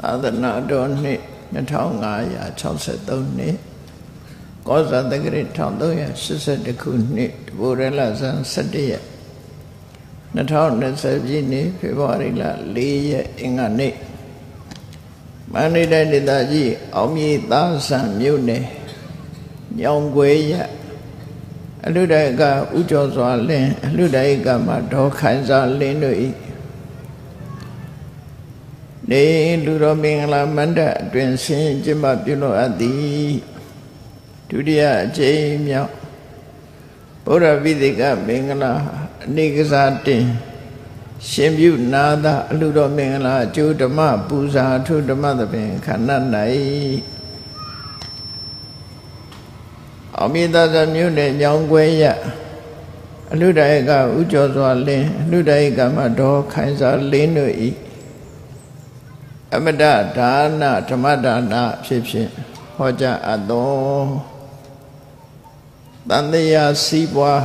သာသနာတော်နှစ်2563နှစ်ကောဇာတက္ကရာ1382ခုနှစ်တဘူရလဇန်17ရက်2020ပြည့်နှစ်ဖေဖော်ဝါရီလ4ရက်အင်္ဂါနေ့မန္တလေးတိုင်းဒေသကြီးအောင်မြေသာဆန်မြို့နယ်ညောင်ကွယ်ရအလူတိုင်ကဥကျော်စွာလင်းအလူတိုင်ကမှဒေါခိုင်စာလင်းတို့၏ နေလူတော်မင်္ဂလာမန္တအတွင်ဆင်းကျင်းပပြုလို့အပ်သည်ဒုတိယအကြိမ်မြောက်ဗုဒ္ဓဝိသေကမင်္ဂလာအနေကစားတင်ရှင်ပြုနာသာအလူတော်မင်္ဂလာအကျိုးဓမ္မပူဇာထုဓမ္မသဖြင့်ခန္ဓာ၌အောင်မြေသာသမြို့နယ်ညောင်ခွဲရအလူတယေကဥကျော်စွာလင်းအလူတယေကမတော်ခိုင်စာလင်းတို့ဤ အမတဒါနဓမ္မဒါနဖြစ်ဖြင့်ဟောကြားအပ်သောတန်တရားစီးပွား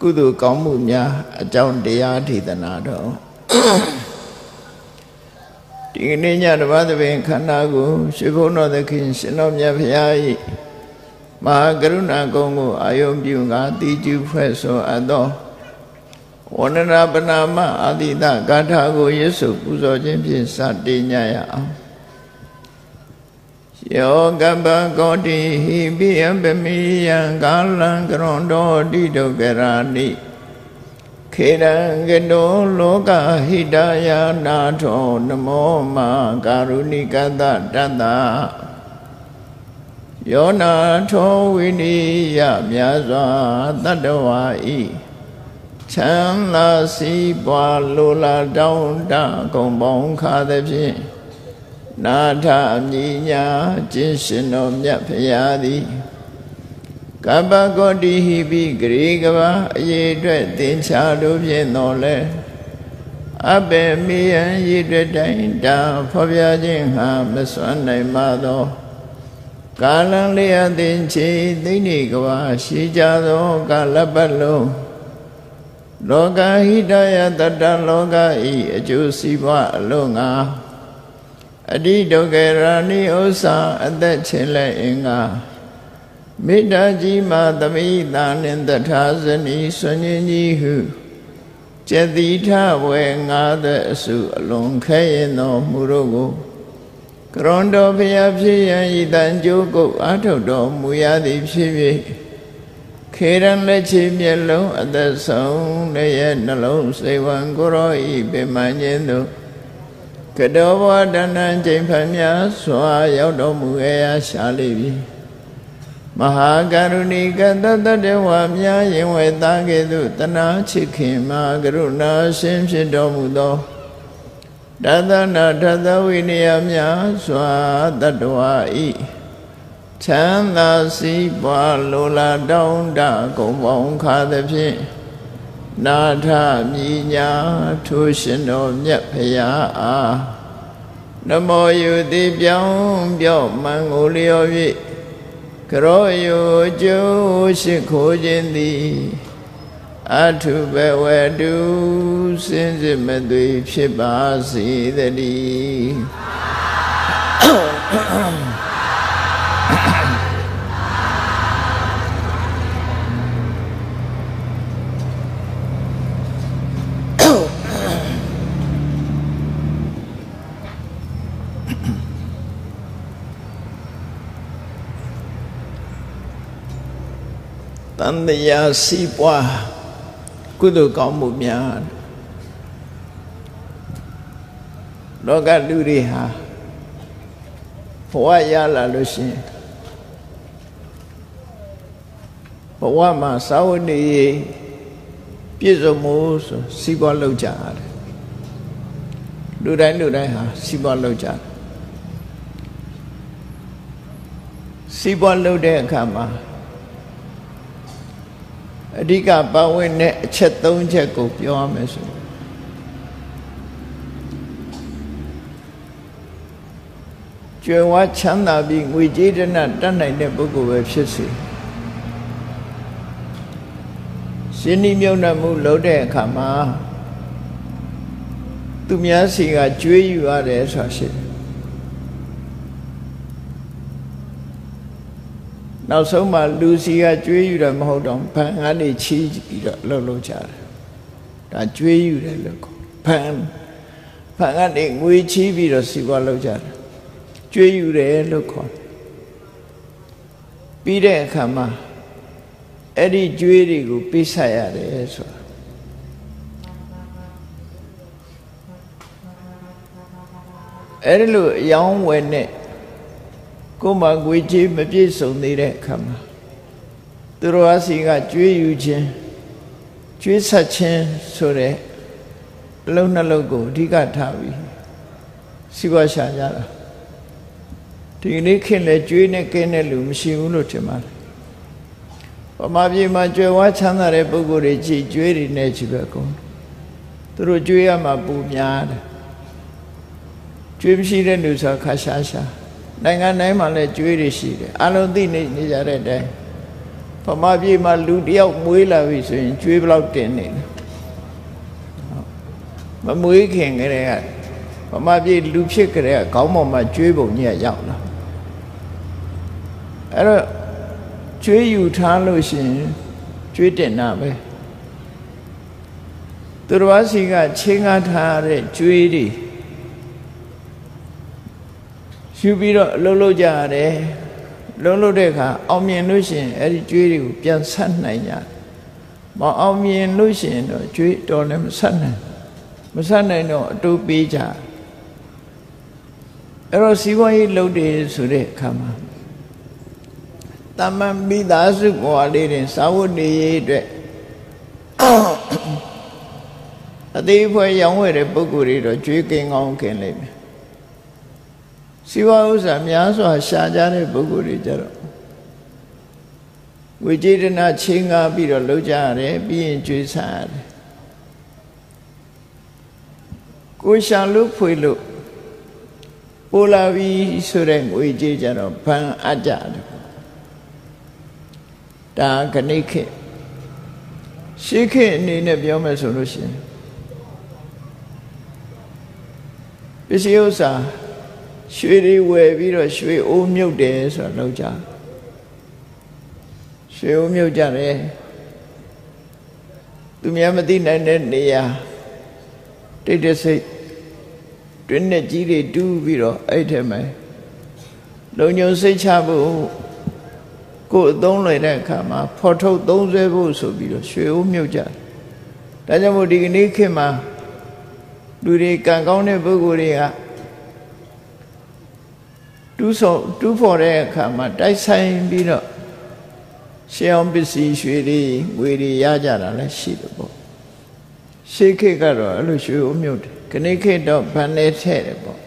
ကုသိုလ်ကောင်းမှုများအကြောင်းတရားဒေသနာတော်ဒီကနေ့ညတပတ်သဘင်ခန္ဓာကိုရှင်ဘုန်းတော်သခင်ရှင်တော်မြတ်ဖရာ၏မဟာကရုဏာကုံကိုအာယုံပြုငါတိကျဖွဲ့ဆိုအပ်သော ဝန္ဒနာပနာမအာတိတဂါထာကိုရစ်စုပူဇော်ခြင်းဖြင့်စတင်ညရအောင်ယောကပ္ပကောတိဟိပိယပမိယံကာလံကရွန်တော်တိဒုက္ခရာနိခေရံကတောလောကဟိတယာနာထောနမောမကာရုဏိကတတတ္တယောနာထောဝိနိယမြတ်စွာတတ္တဝါဤ ချမ်းသာစီးပွားလိုလားတောင်းတကုံပေါင်းခါသည်ဖြင့်နာထအမြညာကျင့်ရှင်တော်မြတ်ဖရာသည်ကပ္ပကောတိဟိပိဂရေကဘာအရေးအတွက်သင်္ချာတို့ဖြင့်တော်လဲအဘေမိယံရည်တွေ့တိုင်းတာဖော်ပြခြင်းဟာမစွမ်းနိုင်ပါသောကာလံလျက်သင်ချေသိဏိကဘာရှိကြသောကာလပတ်လုံး လောကဟိတယတတလောကဤအကျိုးစီးပွားအလုံးငါအတိဒုက္ခရာနိဥ္စာအသက်ချင်းလဲအင်္ဂါမေတ္တာကြီးမှသမိတာနှင့်တထာဇနီဆွညင်းကြီးဟုကျက်တိထဝေငါတဲ့အစုအလွန်ခဲရင်တော်မူတို့ကိုကရွန်တော်ဖျားဖြစ်ရန်ဤတန်ကြိုးကုတ်အာထုတ်တော်မူရသည်ဖြစ်၍ ခေရန်လက်ချေမျက်လုံးအသက်ဆုံးလည်းရဲ့နှလုံးစိတ်ဝံကိုရောဤပင်မခြင်းတို့ကတောဘဝတဏ္ဏချိန်ဖန်များစွာရောက်တော်မူခဲ့ရာရှာလိပြီမဟာကရုဏီကတတတဝမြာရင်ဝေသားကဲ့သို့တနာချစ်ခင်မှာကရုဏာရှင်ဖြစ်တော်မူသောတသနာထသဝိနည်းများစွာတတ္တဝါဤ ချမ်းသာစီးပွားလိုလားတောင်းတကုံပေါင်းခါသဖြင့်နာထမြညာထိုးရှင်တော်မြတ်ဖရာအားနမောယုတိပြောင်းပြော့မန်ကိုလျော်၍ကရောယုကျိုးရှိခိုးခြင်းသည်အထုဘဝတုစင်စစ်မသွေဖြစ်ပါစေတည်း န်တရားစီးပွားကုသိုလ်ကောင်းမှုများလောကလူတွေဟာဘဝရလာလို့ရှိရင်ဘဝမှာသာဝတိပြည့်စုံမှုဆိုစီးပွားလုပ်ကြတယ်လူတိုင်းလူတိုင်းဟာစီးပွားလုပ်ကြတယ်စီးပွားလုပ်တဲ့အခါမှာ အဓိကပါဝင်တဲ့အချက်၃ချက်ကိုပြောရမယ်ဆိုကျွယ်ဝချမ်းသာပြီးငွေကြေးတနတတ်နိုင်တဲ့ပုဂ္ဂိုလ်ပဲဖြစ်စေရှင်ဤမြုံနှမှုလုပ်တဲ့အခါမှာသူများစီကကြွေးယူရတယ်ဆိုတာရှိတယ် နောက်ဆုံးမှလူစီကကြွေးယူတယ်မဟုတ်တော့ဘန်ကနေချီးပြီးတော့လှုပ်လှုပ်ကြတယ်ဒါကြွေးယူတယ်လို့ခေါ်ဘန်ဘန်ကနေငွေချီးပြီးတော့စီပွားလှုပ်ကြတယ်ကြွေးယူတယ်လို့ခေါ်ပြီးတဲ့အခါမှာအဲ့ဒီကြွေးတွေကိုပိတ်ဆက်ရတယ်ဆိုတာအဲ့ဒီလိုအယောင်းဝယ်နဲ့ ကိုယ်မှာငွေကြေးမပြည့်စုံသေးတဲ့အခါမှာသူတော်အစီကကြွေးယူခြင်းကြွေးဆက်ခြင်းဆိုတဲ့အလုံးနှလုံးကိုအဓိကထားပြီးစီးပွားရှာကြတာဒီနေ့ခင်လဲကြွေးနဲ့ကင်းတဲ့လူမရှိဘူးလို့ထင်ပါတယ်ပမာပြေမှာကြွယ်ဝချမ်းသာတဲ့ပုဂ္ဂိုလ်တွေကြည်ကြွေးတွေနဲ့ကြည့်ပဲကုန်သူတို့ကြွေးရမှာပူများတယ်ကြွေးမရှိတဲ့လူဆိုခါရှာရှာ နိုင်ငံတိုင်းမှာလည်းကြွေးတွေရှိတယ်အလုံးသိနေနေကြတဲ့အတိုင်းပမာပြေမှာလူတယောက်မွေးလာပြီဆိုရင်ကြွေးဘလောက်တင်နေလဲမမွေးခင်ကလေးကပမာပြေလူဖြစ်ကြတဲ့ခေါင်းပေါ်မှာကြွေးပုံကြီးရောက်လာအဲ့တော့ကျွေးယူထားလို့ရှိရင်ကျွေးတင်တာပဲသူတော်စီကချင်းကားထားတဲ့ကျွေးတွေ ယူပြီးတော့အလုပ်လုပ်ကြရတယ်လုံးလို့တဲ့အခါအောင်မြင်လို့ရှိရင်အဲ့ဒီကျွေးတွေကိုပြန်ဆက်နိုင်ကြမအောင်မြင်လို့ရှိရင်တော့ကျွေးတော်လည်းမဆက်နိုင်မဆက်နိုင်တော့အတူပေးကြအဲ့တော့စီးပွားရေးလုပ်တယ်ဆိုတဲ့အခါမှာတမန်မိသားစုဘဝလေးတွင်စာဝတ်နေရေးအတွက်အသေးဖွဲရောင်းဝယ်တဲ့ပုဂ္ဂိုလ်တွေတော့ကြွေးကင်းကောင်းခင်လိမ့်မယ် စီဝါဥစ္စာများစွာရှာကြတဲ့ပုဂ္ဂိုလ်တွေကြတော့ဝိจิตနာချင်းကားပြီးတော့လှုပ်ကြရတယ်ပြီးရင်ကြွေးဆရတယ်ကိုရှာလို့ဖွေလို့ပိုလာပြီးဆိုတဲ့ငွေကြေးကြတော့ဘန်အပ်ကြတယ်ဒါခဏိခေရှိခေအနေနဲ့ပြောမယ်ဆိုလို့ရှိရင်ပစ္စည်းဥစ္စာ ရွှေတွေဝယ်ပြီးတော့ရွှေအိုးမြုပ်တယ်ဆိုတာလောက်ကြရွှေအိုးမြုပ်ကြတယ်သူများမသိနိုင်တဲ့နေရာတိတ်တဆိတ်တွင်းနဲ့ကြီးတွေတူးပြီးတော့အဲ့ထဲမှာလုံညုံစိတ်ချဖို့ကိုယ်အသုံးလွယ်တဲ့အခါမှာဖော်ထုတ်သုံးဆွဲဖို့ဆိုပြီးတော့ရွှေအိုးမြုပ်ကြတယ်ဒါကြောင့်မို့ဒီကနေ့ခေတ်မှာလူတွေကံကောင်းတဲ့ပုဂ္ဂိုလ်တွေက တူးဆောင်တူးဖော်တဲ့အခါမှာတိုက်ဆိုင်ပြီးတော့ရှေးအောင်ပစ္စည်းရွှေတွေငွေတွေရကြတာလည်းရှိတယ်ပေါ့ရှေးခေတ်ကတော့အဲ့လိုရွှေအိုးမြုပ်တယ်ခဏခေတ်တော့ဗန်နေထဲ့တယ်ပေါ့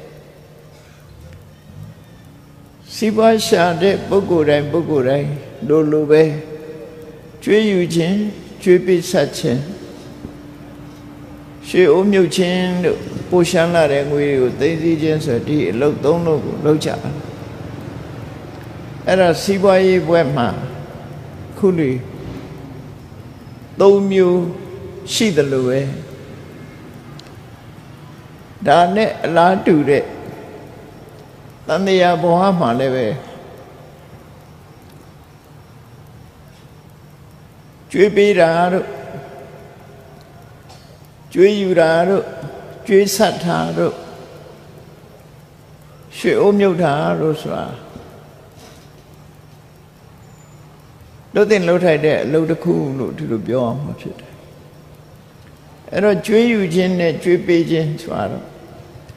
စီးပွားရှာတဲ့ပုဂ္ဂိုလ်တိုင်းပုဂ္ဂိုလ်တိုင်းလိုလိုပဲကျွေးယူခြင်းကျွေးပိဆက်ခြင်း ရွှေအိုးမြုပ်ခြင်းတို့ပိုရှမ်းလာတဲ့ငွေတွေကိုသိသိချင်းဆိုဒီအလုပ်သုံးလို့ကိုလုပ်ကြအဲ့ဒါစီးပွားရေးဘွဲ့မှာခုလူသုံးမျိုးရှိတယ်လို့ပဲဒါနဲ့အလားတူတဲ့တန်တရားဘဝမှာလည်းပဲကျွေးပေးတာတို့ ကျွေးယူတာတို့ကျွေးဆက်တာတို့ရွှေအိုးမြုပ်တာတို့ဆိုတာလို့တင်လှုပ်ထိုက်တဲ့အလုပ်တစ်ခုလို့ဒီလိုပြောအောင်မှာဖြစ်တယ်အဲ့တော့ကျွေးယူခြင်းနဲ့ကျွေးပေးခြင်းဆိုတာတော့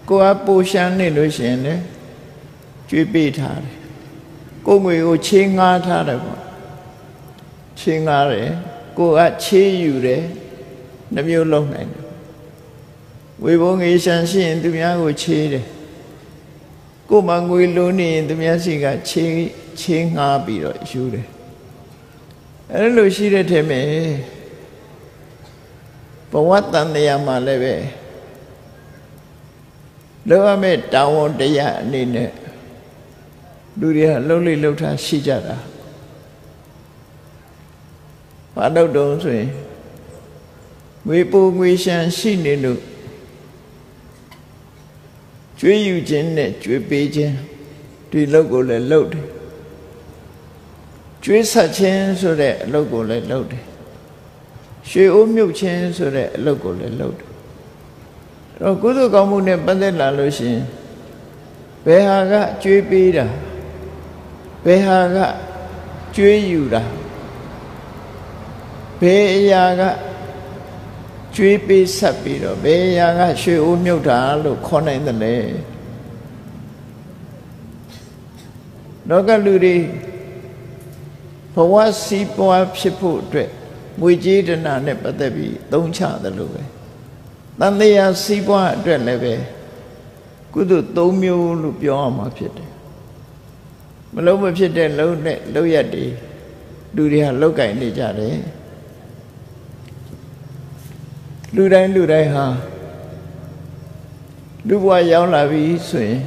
ကိုယ်ကပိုရှမ်းနေလို့ရှိရင်လည်းကျွေးပေးထားတယ်ကိုယ်ငွေကိုချေးငှားထားတယ်ပေါ့ချေးငှားတယ်ကိုယ်ကချေးယူတယ်နှမျိုးလုံးနိုင်တယ် ဝေဘုံငေရှမ်းရှိရင်သူများကိုချေးတယ်ကိုယ်မှငွေလိုနေရင်သူများစီကချေးချေးငှားပြီးတော့ယူတယ်အဲ့လိုရှိတဲ့ထဲမှာဘဝတန်တရားမှာလည်းပဲလောရမဲ့တာဝန်တရားအနေနဲ့လူတွေကလှုပ်လိလှုပ်ထားရှိကြတာဘာလို့တုံးဆိုရင်ငွေပိုငွေရှမ်းရှိနေလို့ ကျွေးယူခြင်းနဲ့ကျွေးပေးခြင်းဒီလုပ်ကိုလည်းလုပ်တယ်ကျွေးဆက်ခြင်းဆိုတဲ့အလုပ်ကိုလည်းလုပ်တယ်ရွှေအိုးမြုပ်ခြင်းဆိုတဲ့အလုပ်ကိုလည်းလုပ်တယ်အဲ့တော့ကုသိုလ်ကောင်းမှုနဲ့ပတ်သက်လာလို့ရှိရင်ဘယ်ဟာကကျွေးပေးတာဘယ်ဟာကကျွေးယူတာဘယ်အရာက ကျွေးပေးဆက်ပြီးတော့ဘယ်အရာကရွှေအိုးမြုပ်တာလို့ခေါ်နိုင်တယ်လေလောကလူတွေဘဝစီးပွားဖြစ်ဖို့အတွက်ငွေကြေးဒနာနဲ့ပတ်သက်ပြီးသုံးချတယ်လို့ပဲတန်တရားစီးပွားအတွက်လည်းပဲကုသိုလ်၃မျိုးလို့ပြောရမှာဖြစ်တယ်မလုံးမဖြစ်တဲ့လုံးနဲ့လုံးရက်တွေလူတွေဟာလောက်ကင်နေကြတယ် လူတိုင်းလူတိုင်းဟာလူဘဝရောက်လာပြီဆိုရင်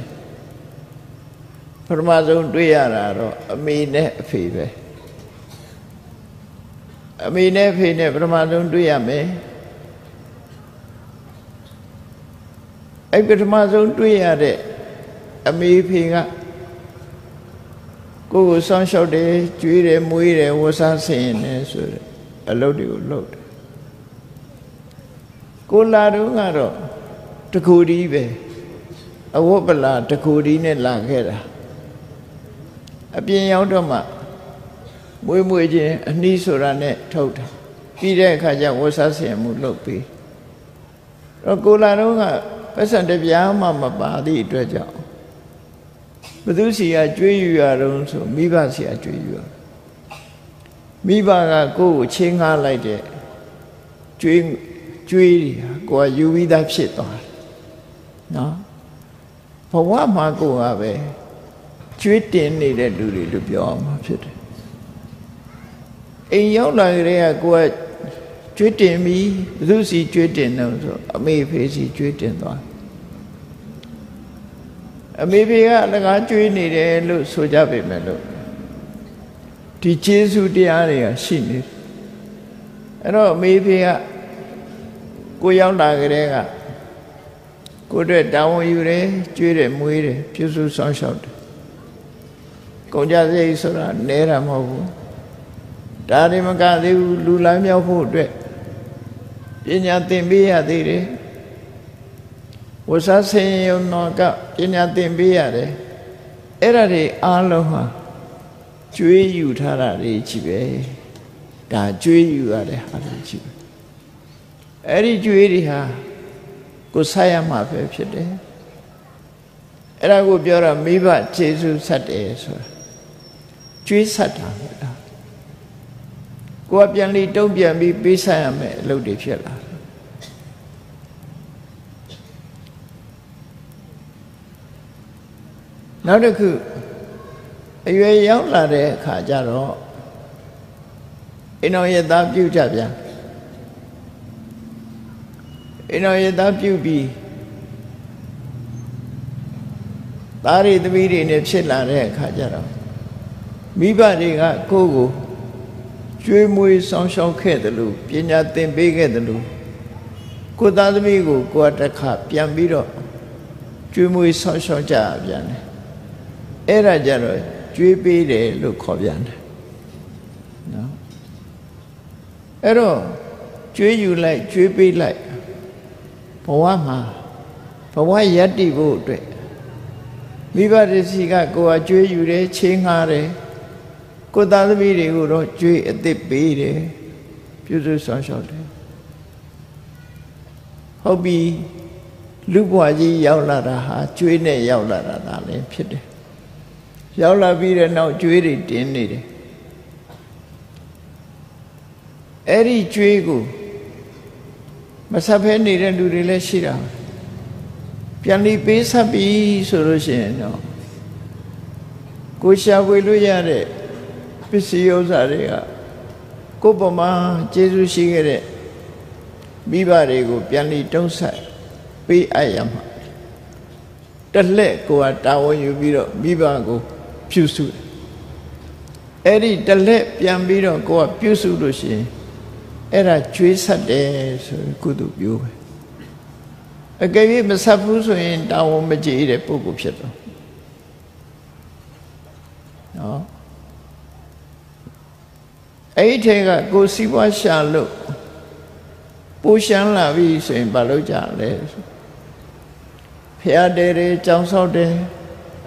ပထမဆုံးတွေ့ရတာတော့အမေနဲ့အဖေပဲအမေနဲ့အဖေနဲ့ပထမဆုံးတွေ့ရမယ်အဲ့ပထမဆုံးတွေ့ရတဲ့အမေဖေကကိုယ်ကိုဆောင်းလျှောက်တယ်ကျွေးတယ်မွေးတယ်ဝစားဆင်တယ်ဆိုတဲ့အလုပ်တွေကိုလုပ်တယ် ကိုလာတော့ကတော့တကူဒီပဲအဝတ်ပလာတကူဒီနဲ့လာခဲ့တာအပြင်ရောက်တော့မှမွေးမွေးချင်းအနှီးဆိုတာနဲ့ထုတ်တာပြီးတဲ့အခါကျဝစားဆင်မှုလုပ်ပြီးတော့ကိုလာတော့ကပတ်စံတပြားမှမပါသည့်အတွက်ကြောင့်ဘသူစီကကြွေးယူရတော့ဆိုမိဘစီကကြွေးယူရမိဘကကိုယ့်ကိုချင်းငှားလိုက်တဲ့ကြွေး ကြွေးတွေဟာကိုယ်ကယူပြီးသားဖြစ်သွားတယ်နော်ဘဝမှာကိုယ်ကပဲကျွေးတင်နေတဲ့လူတွေလို့ပြောအောင်မှာဖြစ်တယ်အိမ်ရောက်လာကြတဲ့ကကိုယ်ကကျွေးတင်ပြီးဘသူစီကျွေးတင်တော့ဆိုအမေဖေးစီကျွေးတင်သွားအမေဖေကအလကားကျွေးနေတယ်လို့ဆိုကြပေမဲ့လို့ဒီကျေးဇူးတရားတွေကရှိနေတယ်အဲ့တော့အမေဖေက ကိုရောက်လာကြတဲ့ကကိုအတွက်တာဝန်ယူတယ်ကျွေးတယ်မွေးတယ်ပြုစုဆောင်ရှောက်တယ်ကုန်ကြစိတ်ဆိုတာနဲတာမဟုတ်ဘူးဒါတွေမကသေးဘူးလူလမ်းမြောက်ဖို့အတွက်ပညာသင်ပေးရသေးတယ်ဝဆဆင်းယုံတော်ကပညာသင်ပေးရတယ်အဲ့ဒါတွေအားလုံးဟာကျွေးယူထားတာတွေကြီးပဲဒါကျွေးယူရတဲ့ဟာတွေကြီးပဲ အဲ့ဒီကျွေးတွေဟာကိုဆက်ရမှာပဲဖြစ်တယ်အဲ့ဒါကိုပြောတာမိဘခြေဆုဆက်တယ်ဆိုတာကျွေးဆက်တာပဲလားကိုကပြန်လေးတုံ့ပြန်ပြီးပေးဆက်ရမယ်အလုပ်တွေဖြစ်လာနောက်တစ်ခုအရွယ်ရောက်လာတဲ့အခါကျတော့အိမ်တော်ရဲ့သားပြုတ်ကြပြန် အိမ်တော်ရသားပြုတ်ပြီးသားရီသမီးတွေနဲ့ဖြစ်လာတဲ့အခါကျတော့မိဘတွေကကိုယ့်ကိုကျွေးမွေးဆောင်ရှောက်ခဲ့တယ်လို့ပညာသင်ပေးခဲ့တယ်လို့ကိုသားသမီးကိုကိုယ်တခါပြန်ပြီးတော့ကျွေးမွေးဆောင်ရှောက်ကြပြန်တယ်အဲ့ဒါကြတော့ကျွေးပေးတယ်လို့ခေါ်ပြန်တယ်နော်အဲ့တော့ကျွေးယူလိုက်ကျွေးပေးလိုက် ဘဝမှာဘဝယက်တည်ဖို့အတွက်မိဘတစီကကိုယ်ကကြွေးယူတယ်ချင်းငှားတယ်ကိုသားသမီးတွေကိုတော့ကြွေးအစ်စ်ပေးတယ်ပြုစုဆောင်ရှောက်တယ်ဟုတ်ပြီလူဘဝကြီးရောက်လာတာဟာကြွေးနဲ့ရောက်လာတာဒါလည်းဖြစ်တယ်ရောက်လာပြီးတဲ့နောက်ကြွေးတွေတင်းနေတယ်အဲ့ဒီကြွေးကို မဆက်ဖဲနေတဲ့လူတွေလည်းရှိတာပြန်ပြီးပေးဆက်ပြီးဆိုလို့ရှိရင်တော့ကိုရှာဝေလို့ရတဲ့ပစ္စည်းဥစ္စာတွေကကိုယ်ပမာကျေးဇူးရှိခဲ့တဲ့မိဘတွေကိုပြန်ပြီးတုံးဆက်ပေးအပ်ရမှာတလှဲ့ကိုကတာဝန်ယူပြီးတော့မိဘကိုပြုစုတယ်အဲ့ဒီတလှဲ့ပြန်ပြီးတော့ကိုကပြုစုလို့ရှိရင် အဲ့ဒါကျွေးဆက်တယ်ဆိုကုသိုလ်ပြောပဲအကယ်၍မဆက်ဘူးဆိုရင်တာဝန်မကြည့်တဲ့ပုဂ္ဂိုလ်ဖြစ်တော့နော်အဲ့ဒီထဲကကိုစီးပွားရှာလို့ပူရှမ်းလာပြီဆိုရင်ဘာလုပ်ကြလဲဖះတဲတယ်ကြောင်ဆောက်တယ်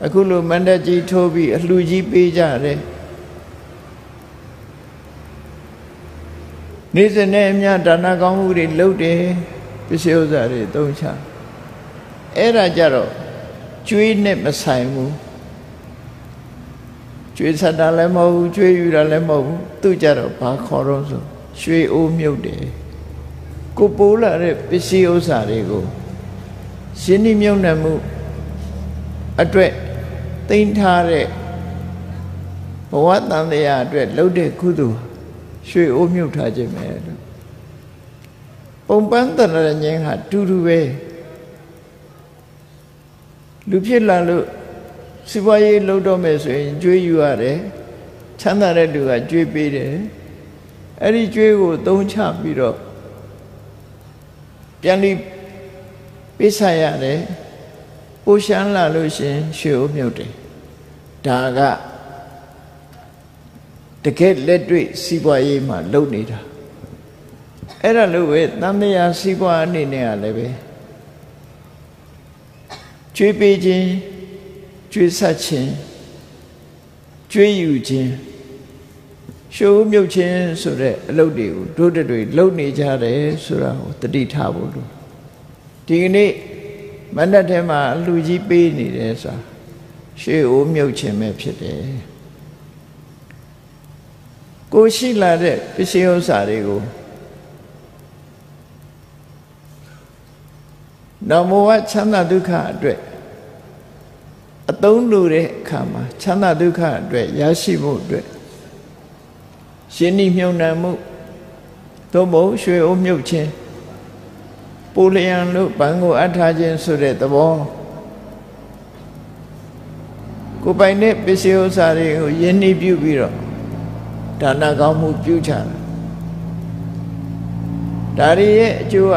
အခုလိုမန္တကြီးထိုးပြီးအလှကြီးပေးကြတယ် နေ့စဉ်နဲ့အမျှဒါနကောင်းမှုတွေလုပ်တယ်ပစ္စည်းဥစ္စာတွေသုံးချအဲ့ဒါကြတော့ကျွေးနဲ့မဆိုင်ဘူးကျွေးဆက်တာလည်းမဟုတ်ဘူးကျွေးယူတာလည်းမဟုတ်ဘူးသူကြတော့ဘာခေါ်တော့ဆိုရွှေအိုးမြုပ်တယ်ကိုပိုးလာတဲ့ပစ္စည်းဥစ္စာတွေကိုရှင်းနှမြုံနှံမှုအတွက်သိမ့်ထားတဲ့ဘဝတန်တရားအတွက်လှုပ်တဲ့ကုသိုလ် ရွှေအိုးမြုပ်ထားခြင်းပဲလို့ပုံပန်းတရဉ္ဟာတူတူပဲလူဖြစ်လာလို့စီးပွားရေးလုပ်တော့မယ်ဆိုရင်ကြွေးယူရတယ်ချမ်းသာတဲ့လူကကြွေးပေးတယ်အဲ့ဒီကြွေးကိုသုံးချပြီးတော့ပြန်ပြီးပေးဆက်ရတယ်ပိုရှမ်းလာလို့ရှင်ရွှေအိုးမြုပ်တယ်ဒါက တကယ်လက်တွေ့စီးပွားရေးမှာလုပ်နေတာအဲ့ဒါလို့ပဲတန်တရားစီးပွားအနေနဲ့ကလည်းပဲကျွေးပေးခြင်းကျွေးဆက်ခြင်းကျွေးယူခြင်းရှိုးမြုပ်ခြင်းဆိုတဲ့အလုပ်တွေကိုတို့တွေလုပ်နေကြတယ်ဆိုတာကိုတတိထားဖို့လို့ဒီကနေ့မနက်ထဲမှာအလှကြီးပေးနေတယ်ဆိုတာရှေးအိုးမြုပ်ခြင်းပဲဖြစ်တယ် ကိုရှိလာတဲ့ပစ္စည်းဥစ္စာတွေကိုနောင်ဘဝချမ်းသာဒုက္ခအတွက်အသုံးလိုတဲ့အခါမှာချမ်းသာဒုက္ခအတွက်ရရှိဖို့အတွက်ရှင်းနှီးမြုံနှံမှုသို့မဟုတ်ရွှေအိုးမြုပ်ခြင်းပူလျံလို့ဘန်ကိုအထားခြင်းဆိုတဲ့သဘောကိုပိုင်တဲ့ပစ္စည်းဥစ္စာတွေကိုယဉ်နှီးပြုပြီးတော့ ဒါနကောင်းမှုပြုချတာဒါရီရဲ့အကျိုးက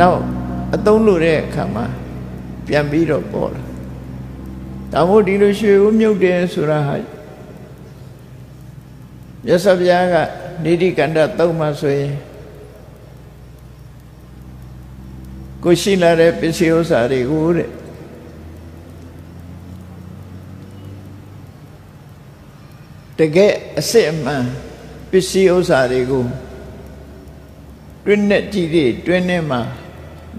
နောက်အသုံးလို့တဲ့အခါမှာပြန်ပြီးတော့ပေါ်လာဒါမို့ဒီလိုရွှေဦးမြုပ်တယ်ဆိုတာဟာမြတ်စွာဘုရားကနိတိကန္တသုံးမှာဆိုရင်ကိုရှိလာတဲ့ပစ္စည်းဥစ္စာတွေကိုတဲ့ တကယ်အစစ်အမှန်ပစ္စည်းဥစ္စာတွေကိုတွင်းနဲ့ကြည့်တွေတွင်းထဲမှာ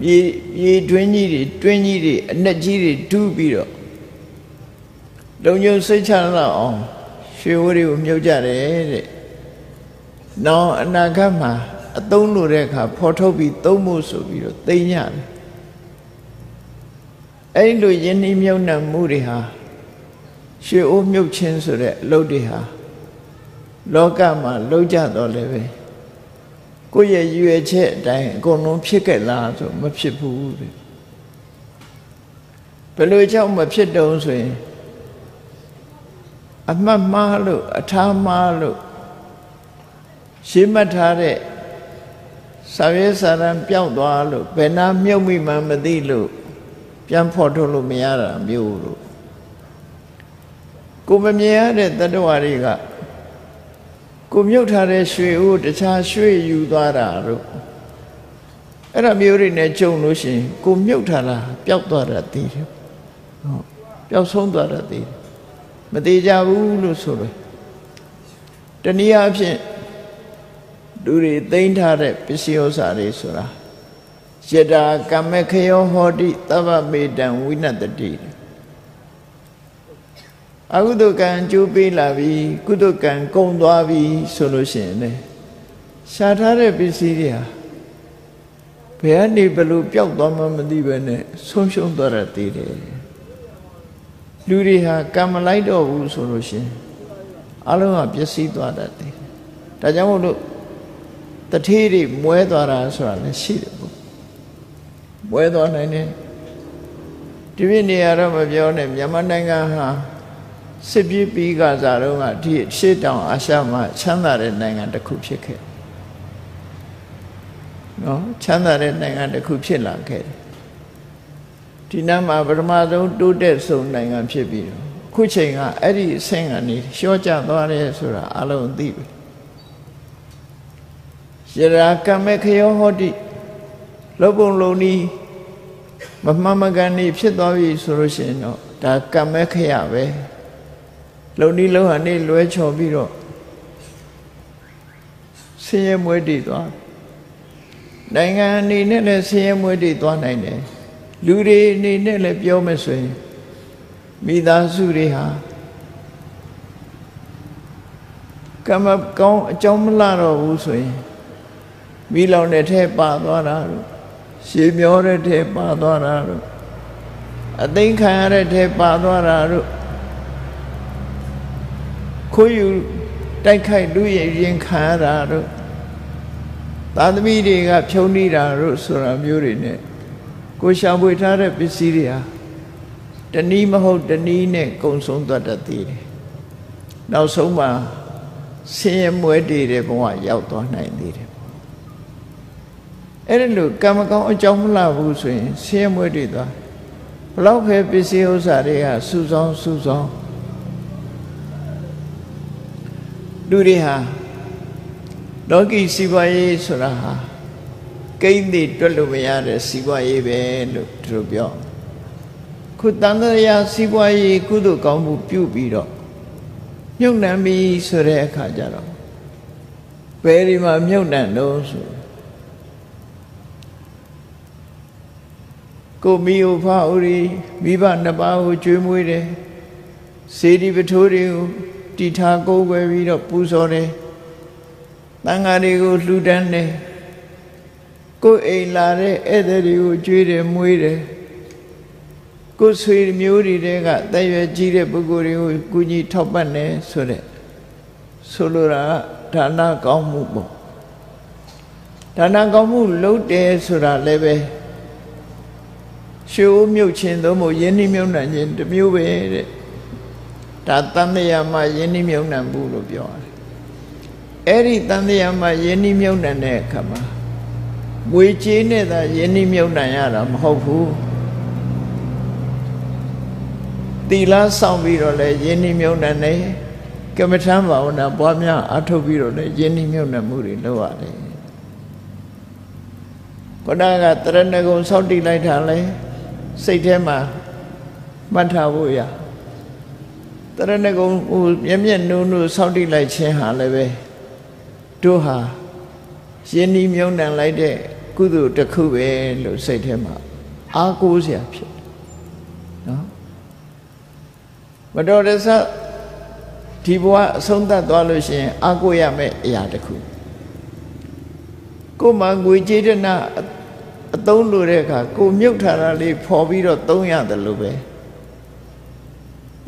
မြေမြေတွင်းကြီးတွေတွင်းကြီးတွေအနက်ကြီးတွေဒူးပြီးတော့လုံညုံစိတ်ချလောက်အောင်ရွှေဝါးတွေကိုမြုပ်ကြတယ်တဲ့။နောင်အနာဂတ်မှာအသုံးလို့တဲ့အခါဖော်ထုတ်ပြီးသုံးဖို့ဆိုပြီးတော့သိညတယ်။အဲ့လိုယဉ်နှီးမြုပ်နှံမှုတွေဟာ ရွှေအိုးမြုပ်ခြင်းဆိုတဲ့အလုပ်တွေဟာလောကမှာလုံးကြတော့လည်းပဲကိုယ့်ရဲ့ရွယ်ချက်အတိုင်းအကုန်လုံးဖြစ်ခဲ့လားဆိုမဖြစ်ဘူးတဲ့ဘယ်လိုကြောင့်မဖြစ်တုံးဆိုရင်အမှတ်မှားလို့အထားမှားလို့ရှင်းမှတ်ထားတဲ့စာရေးစာရန်ပျောက်သွားလို့ဘယ်နာမြုပ်မိမှမသိလို့ပြန်ဖော်ထုတ်လို့မရတာမျိုးလို့ ကိုမမြင်ရတဲ့တတ္တဝါတွေကကိုမြုပ်ထားတဲ့ရွှေဦးတခြားရွှေယူသွားတာတို့အဲ့ဒါမျိုးတွေနဲ့ကြုံလို့ရှိရင်ကိုမြုပ်ထားတာပျောက်သွားတာသိတယ်ဟုတ်ပျောက်ဆုံးသွားတာသိတယ်မသေးကြဘူးလို့ဆိုလို့တနည်းအားဖြင့်လူတွေသိမ်းထားတဲ့ပစ္စည်းဥစ္စာတွေဆိုတာယတာကမ္မခယောဟောတိသဗ္ဗမေတံဝိနတတိ အကုသိုလ်ကံကျိုးပေးလာပြီကုသိုလ်ကံကုန်သွားပြီဆိုလို့ရှိရင်လေရှာထားတဲ့ပစ္စည်းတွေဟာဘယ်ကနေဘလို့ပျောက်သွားမှမသိပဲနဲ့ဆုံးရှုံးသွားတာသိတယ်လူတွေဟာကံမလိုက်တော့ဘူးဆိုလို့ရှိရင်အလုံးကပျက်စီးသွားတတ်တယ်ဒါကြောင့်မို့လို့တထေးတွေမွဲသွားတာဆိုတာလည်းရှိတယ်ပေါ့မွဲသွားနိုင်တယ်ဒီပြနေရာတော့မပြောနဲ့မြန်မာနိုင်ငံဟာ စစ်ပြေးပြီးကစားတော့ကဒီရှေ့တောင်အာရှမှာချမ်းသာတဲ့နိုင်ငံတစ်ခုဖြစ်ခဲ့နော်ချမ်းသာတဲ့နိုင်ငံတစ်ခုဖြစ်လာခဲ့တယ်ဒီနားမှာပထမဆုံးတိုးတက်ဆုံးနိုင်ငံဖြစ်ပြီးတော့ခုချိန်ကအဲ့ဒီအဆင့်ကနေလျှော့ကျသွားတယ်ဆိုတာအလုံးသိပြီယရာကမေခယောဟောတိလောဘုံလုံးဤမမှန်မကန်နေဖြစ်သွားပြီဆိုလို့ရှိရင်တော့ဒါကမေခယပဲ လုံဤလုံးဟာနေလွဲချော်ပြီးတော့ဆင်းရဲမွဲတည်သွားနိုင်ငံအနေနဲ့လည်းဆင်းရဲမွဲတည်သွားနိုင်တယ်လူတွေအနေနဲ့လည်းပြောမယ်ဆိုရင်မိသားစုတွေဟာကမ္မကောင်းအကြောင်းမလှတော့ဘူးဆိုရင်မိလောင်တဲ့ထဲပါသွားတာတို့ရှည်မျောတဲ့ထဲပါသွားတာတို့အသိခံရတဲ့ထဲပါသွားတာတို့ ခွေးယူတိုက်ခိုက်လူရင်ရင်ခံရတာတို့သာသမီတွေကဖြုံးနေတာတို့ဆိုတာမျိုးတွေ ਨੇ ကိုရှာဖွေထားတဲ့ပစ္စည်းတွေဟာတနည်းမဟုတ်တနည်းနဲ့ကုံဆုံးသွားတတ်သေးတယ်နောက်ဆုံးမှာဆင်းရဲမွဲတည်တဲ့ဘဝရောက်သွားနိုင်သေးတယ်အဲ့ဒါလို့ကံမကောင်းအကြောင်းမလှဘူးဆိုရင်ဆင်းရဲမွဲတည်သွားဘလောက်ပဲပစ္စည်းဥစ္စာတွေကစူဆောင်းစူဆောင်း လူတွေဟာလောကီစီးပွားရေးဆိုတာဟာကိန်းတွေတွက်လို့မရတဲ့စီးပွားရေးပဲလို့သူတို့ပြောခုတန်တရားစီးပွားရေးကုသိုလ်ကောင်းမှုပြုပြီးတော့မြုပ်နှံပြီဆိုတဲ့အခါကျတော့ဘယ်ဒီမှာမြုပ်နှံလို့ဆိုကိုမိဥဖဥရိမိဘနှစ်ပါးကိုကျွေးမွေးတယ်စေတီပထိုးတွေကို တီထားကိုးကွယ်ပြီးတော့ပူဇော်တယ်တန်ဃာတွေကိုလှူဒန်းတယ်ကိုယ်အိမ်လာတဲ့ဧည့်သည်တွေကိုကျွေးတယ်မွေးတယ်ကိုယ်ဆွေမျိုးတွေတဲကတည့်ရွယ်ကြီးတဲ့ပုဂ္ဂိုလ်တွေကိုကုညီထောက်ပံ့တယ်ဆိုတဲ့ဆိုလိုတာဒါနကောင်းမှုပေါ့ဒါနကောင်းမှုလုပ်တယ်ဆိုတာလည်းပဲရှိုးမြုပ်ခြင်းသို့မဟုတ်ယင်းနှိမြုံနှံခြင်းတစ်မျိုးပဲတဲ့ ဒါတန်တရားမှာယင်းနှိမြုံနှံဘူးလို့ပြောရတယ်အဲ့ဒီတန်တရားမှာယင်းနှိမြုံနှံတဲ့အခါမှာငွေကြေးနဲ့သာယင်းနှိမြုံနှံရတာမဟုတ်ဘူးတီလာဆောင်ပြီးတော့လဲယင်းနှိမြုံနှံနေကမ္မထမ်းဘာဝနာပွားများအထုတ်ပြီးတော့လဲယင်းနှိမြုံနှံမှုတွေလုပ်ရတယ်ခொနကတရဏဂုံစောင့်တိလိုက်တာလဲစိတ်ထဲမှာမှတ်ထားဖို့ရ တရဏဂုံဟိုမျက်မျက်နှုံနှုံစောင့်တိလိုက်ခြင်းဟာလည်းပဲတို့ဟာယင်းနှိမြုံနှံလိုက်တဲ့ကုသိုလ်တစ်ခုပဲလို့စိတ်ထဲမှာအားကိုးစရာဖြစ်နော်မတော်တဆဒီဘဝအဆုံးသတ်သွားလို့ရှိရင်အားကိုးရမယ့်အရာတစ်ခုကိုယ်မှာငွေကြေးဒနာအသုံးလိုတဲ့အခါကိုမြုပ်ထားတာလေးဖော်ပြီးတော့သုံးရတယ်လို့ပဲ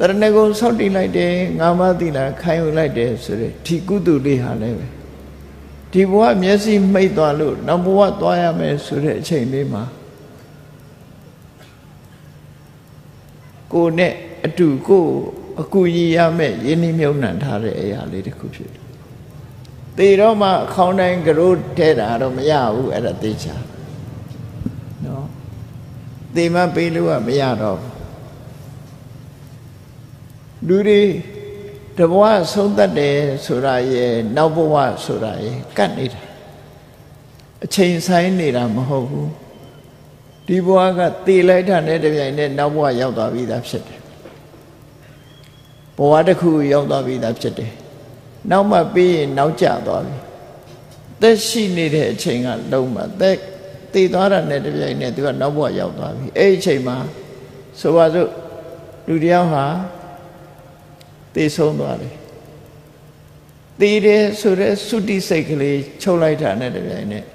တရဏဂုံဆောက်တည်လိုက်တယ်ငါးပါးသီလခိုင်းယူလိုက်တယ်ဆိုတဲ့ဒီကုသိုလ်လေးဟာလည်းပဲဒီဘဝမျက်စိမှိတ်သွားလို့နောက်ဘဝသွားရမယ်ဆိုတဲ့အချိန်လေးမှာကိုနဲ့အတူကိုအကူကြီးရမယ်ယင်းနှမြုံနှံထားတဲ့အရာလေးတစ်ခုဖြစ်တယ်။တေတော့မှအခေါင်းတိုင်းကရိုးထဲတာတော့မရဘူးအဲ့ဒါသိချာ။နော်။တေမပေးလို့ကမရတော့ဘူး။ လူတွေတဘဝဆုံးသက်တယ်ဆိုတာရဲ့နောက်ဘဝဆိုတာရဲ့ကတ်နေတာအချိန်ဆိုင်နေတာမဟုတ်ဘူးဒီဘဝကတည်လိုက်တာနဲ့တပြိုင်နက်နောက်ဘဝရောက်သွားပြီသားဖြစ်တယ်ဘဝတစ်ခုရောက်သွားပြီသားဖြစ်တယ်နောက်မှပြီးရင်နောက်ကျသွားပြီသက်ရှိနေတဲ့အချိန်ကလုံးမှသက်တည်သွားတာနဲ့တပြိုင်နက်သူကနောက်ဘဝရောက်သွားပြီအဲ့ဒီအချိန်မှာဆိုပါစို့လူတယောက်ဟာ သေဆုံးသွားတယ်သေတယ်ဆိုတဲ့သုတိစိတ်ကလေးချုပ်လိုက်တာနဲ့တပြိုင်နက်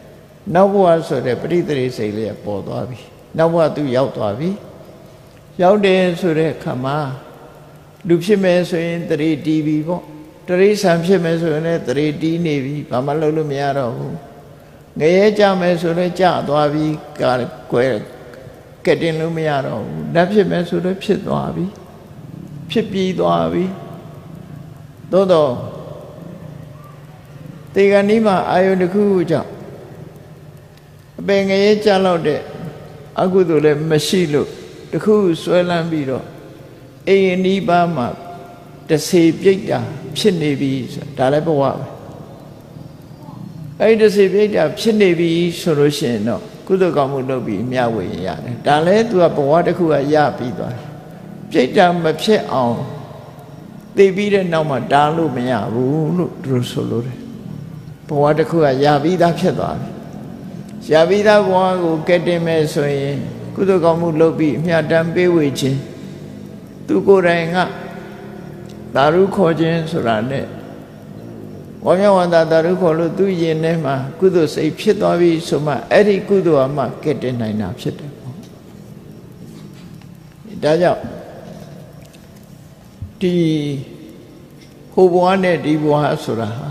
နောက်ဘဝဆိုတဲ့ပရိသေရိစိတ်လေးပေါ်သွားပြီနောက်ဘဝသူရောက်သွားပြီရောက်တယ်ဆိုတဲ့ခါမှာလူဖြစ်မယ်ဆိုရင်တရေတီးပြီပေါ့တရိษံဖြစ်မယ်ဆိုရင်လည်းတရေတီးနေပြီဘာမှလုပ်လို့မရတော့ဘူးငရဲကြမယ်ဆိုလည်းကြသွားပြီကာကွယ်ကက်တင်လို့မရတော့ဘူးဓာတ်ဖြစ်မယ်ဆိုလည်းဖြစ်သွားပြီဖြစ်ပြီးသွားပြီ သို့တော့တေဂဏီမှာအာယုန်တစ်ခုခုကြောင့်အပင်ငရဲကြလောက်တဲ့အကုသိုလ်လည်းမရှိလို့တခုဆွဲလန်းပြီးတော့အိမ်နီးပါးမှာတစေပြိတ်တာဖြစ်နေပြီဆိုတာဒါလည်းဘဝပဲအဲ့ဒီစေပြိတ္တာဖြစ်နေပြီဆိုလို့ရှိရင်တော့ကုသိုလ်ကောင်းမှုလုပ်ပြီးမြဝေရတယ်ဒါလည်းသူကဘဝတစ်ခုကရပြီးသွားတယ်ပြိတ္တာမဖြစ်အောင် သိပြီးတဲ့နောက်မှာတားလို့မရဘူးလို့သူတို့ဆိုလို့တယ်ဘဝတစ်ခုကရပြီးသားဖြစ်သွားပြီရပြီးသားဘဝကိုကဲတင်မဲ့ဆိုရင်ကုသိုလ်ကောင်းမှုလုပ်ပြီးအမြတ်တမ်းပေးဝေခြင်းသူကိုယ်တိုင်ကသာရုခေါ်ခြင်းဆိုတာနဲ့ဝါမျက်ဝန္တာတာရုခေါ်လို့သူရင်ထဲမှာကုသိုလ်စိတ်ဖြစ်သွားပြီဆိုမှအဲ့ဒီကုသိုလ်အမှကဲတင်နိုင်တာဖြစ်တယ်ပေါ့ဒါကြောင့် ဒီဟိုဘဝနဲ့ဒီဘဝဆိုတာဟာ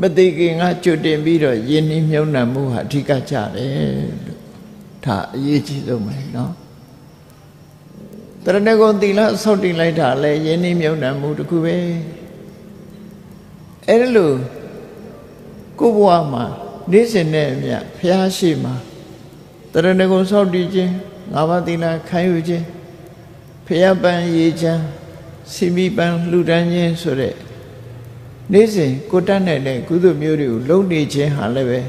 မသိခင်ကကြွတင်ပြီးတော့ယဉ်နှီးမြုံနှံမှုဟာအဓိကကြတယ်လို့ဒါအရေးကြီးဆုံးပဲเนาะတရဏဂုံသီလဆောက်တည်လိုက်တာလဲယဉ်နှီးမြုံနှံမှုတခုပဲအဲ့ဒါလို့ကိုဘဝမှာနေ့စဉ်နဲ့အမျှဖျားရှိမှာတရဏဂုံဆောက်တည်ခြင်းငါးပါးသီလခံယူခြင်းဖျားပန်းရေးချမ်း စီမီပန်းလှူဒန်းခြင်းဆိုတဲ့နေ့စဉ်ကိုတတ်နိုင်တဲ့ကုသိုလ်မျိုးတွေကိုလုံနေခြင်းဟာလည်းပဲ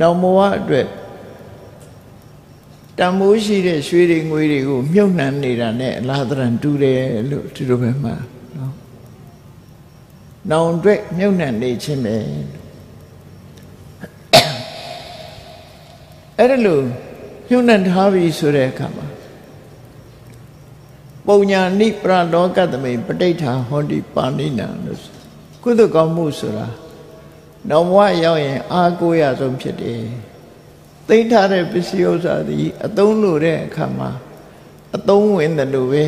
နောက်ဘဝအတွက်တန်မိုးရှိတဲ့ရွှေတွေငွေတွေကို မြုပ်နှံနေတာနဲ့အလားတရံတူတယ်လို့ဒီလိုပဲမှာနော်။နောင်အတွက်မြုပ်နှံနေခြင်းပဲအဲ့ဒါလို့မြုပ်နှံထားပြီဆိုတဲ့အခါမှာ ပုံညာနိပရလောကသမိပဋိဋ္ဌာဟောတိပါဏိနံလို့ကုသကောင်းမှုဆိုတာနောင်ဘဝရောက်ရင် အာကိုရဆုံးဖြစ်တယ်သိမ့်ထားတဲ့ပစ္စည်းဥစ္စာသည်အသုံးလို့တဲ့အခါမှာအသုံးဝင်တယ်လို့ပဲ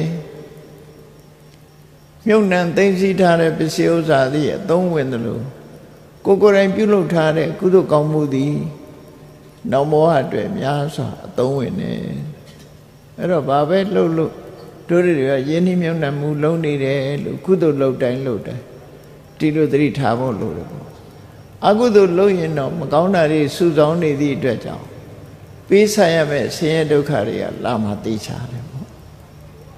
မြုပ်နှံသိမ့်စီထားတဲ့ပစ္စည်းဥစ္စာသည်အသုံးဝင်တယ်လို့ကိုကိုယ်တိုင်ပြုလုပ်ထားတဲ့ကုသကောင်းမှုသည်နောင်ဘဝအတွက်များစွာအသုံးဝင်တယ်အဲ့တော့ဘာပဲလှုပ်လို့ တို့တွေကယင်းနှိမ့်မြုံနှံမှုလုံးနေတယ်လို့ကုသိုလ်လုပ်တိုင်းလုပ်တိုင်းဒီလိုသတိထားဖို့လိုတယ်ပေါ့အကုသိုလ်လုပ်ရင်တော့မကောင်းတာတွေစုဆောင်နေသည့်အတွက်ကြောင့်ပေးဆိုင်ရမယ့်ဆင်းရဲဒုက္ခတွေကလာမှသိချတယ်ပေါ့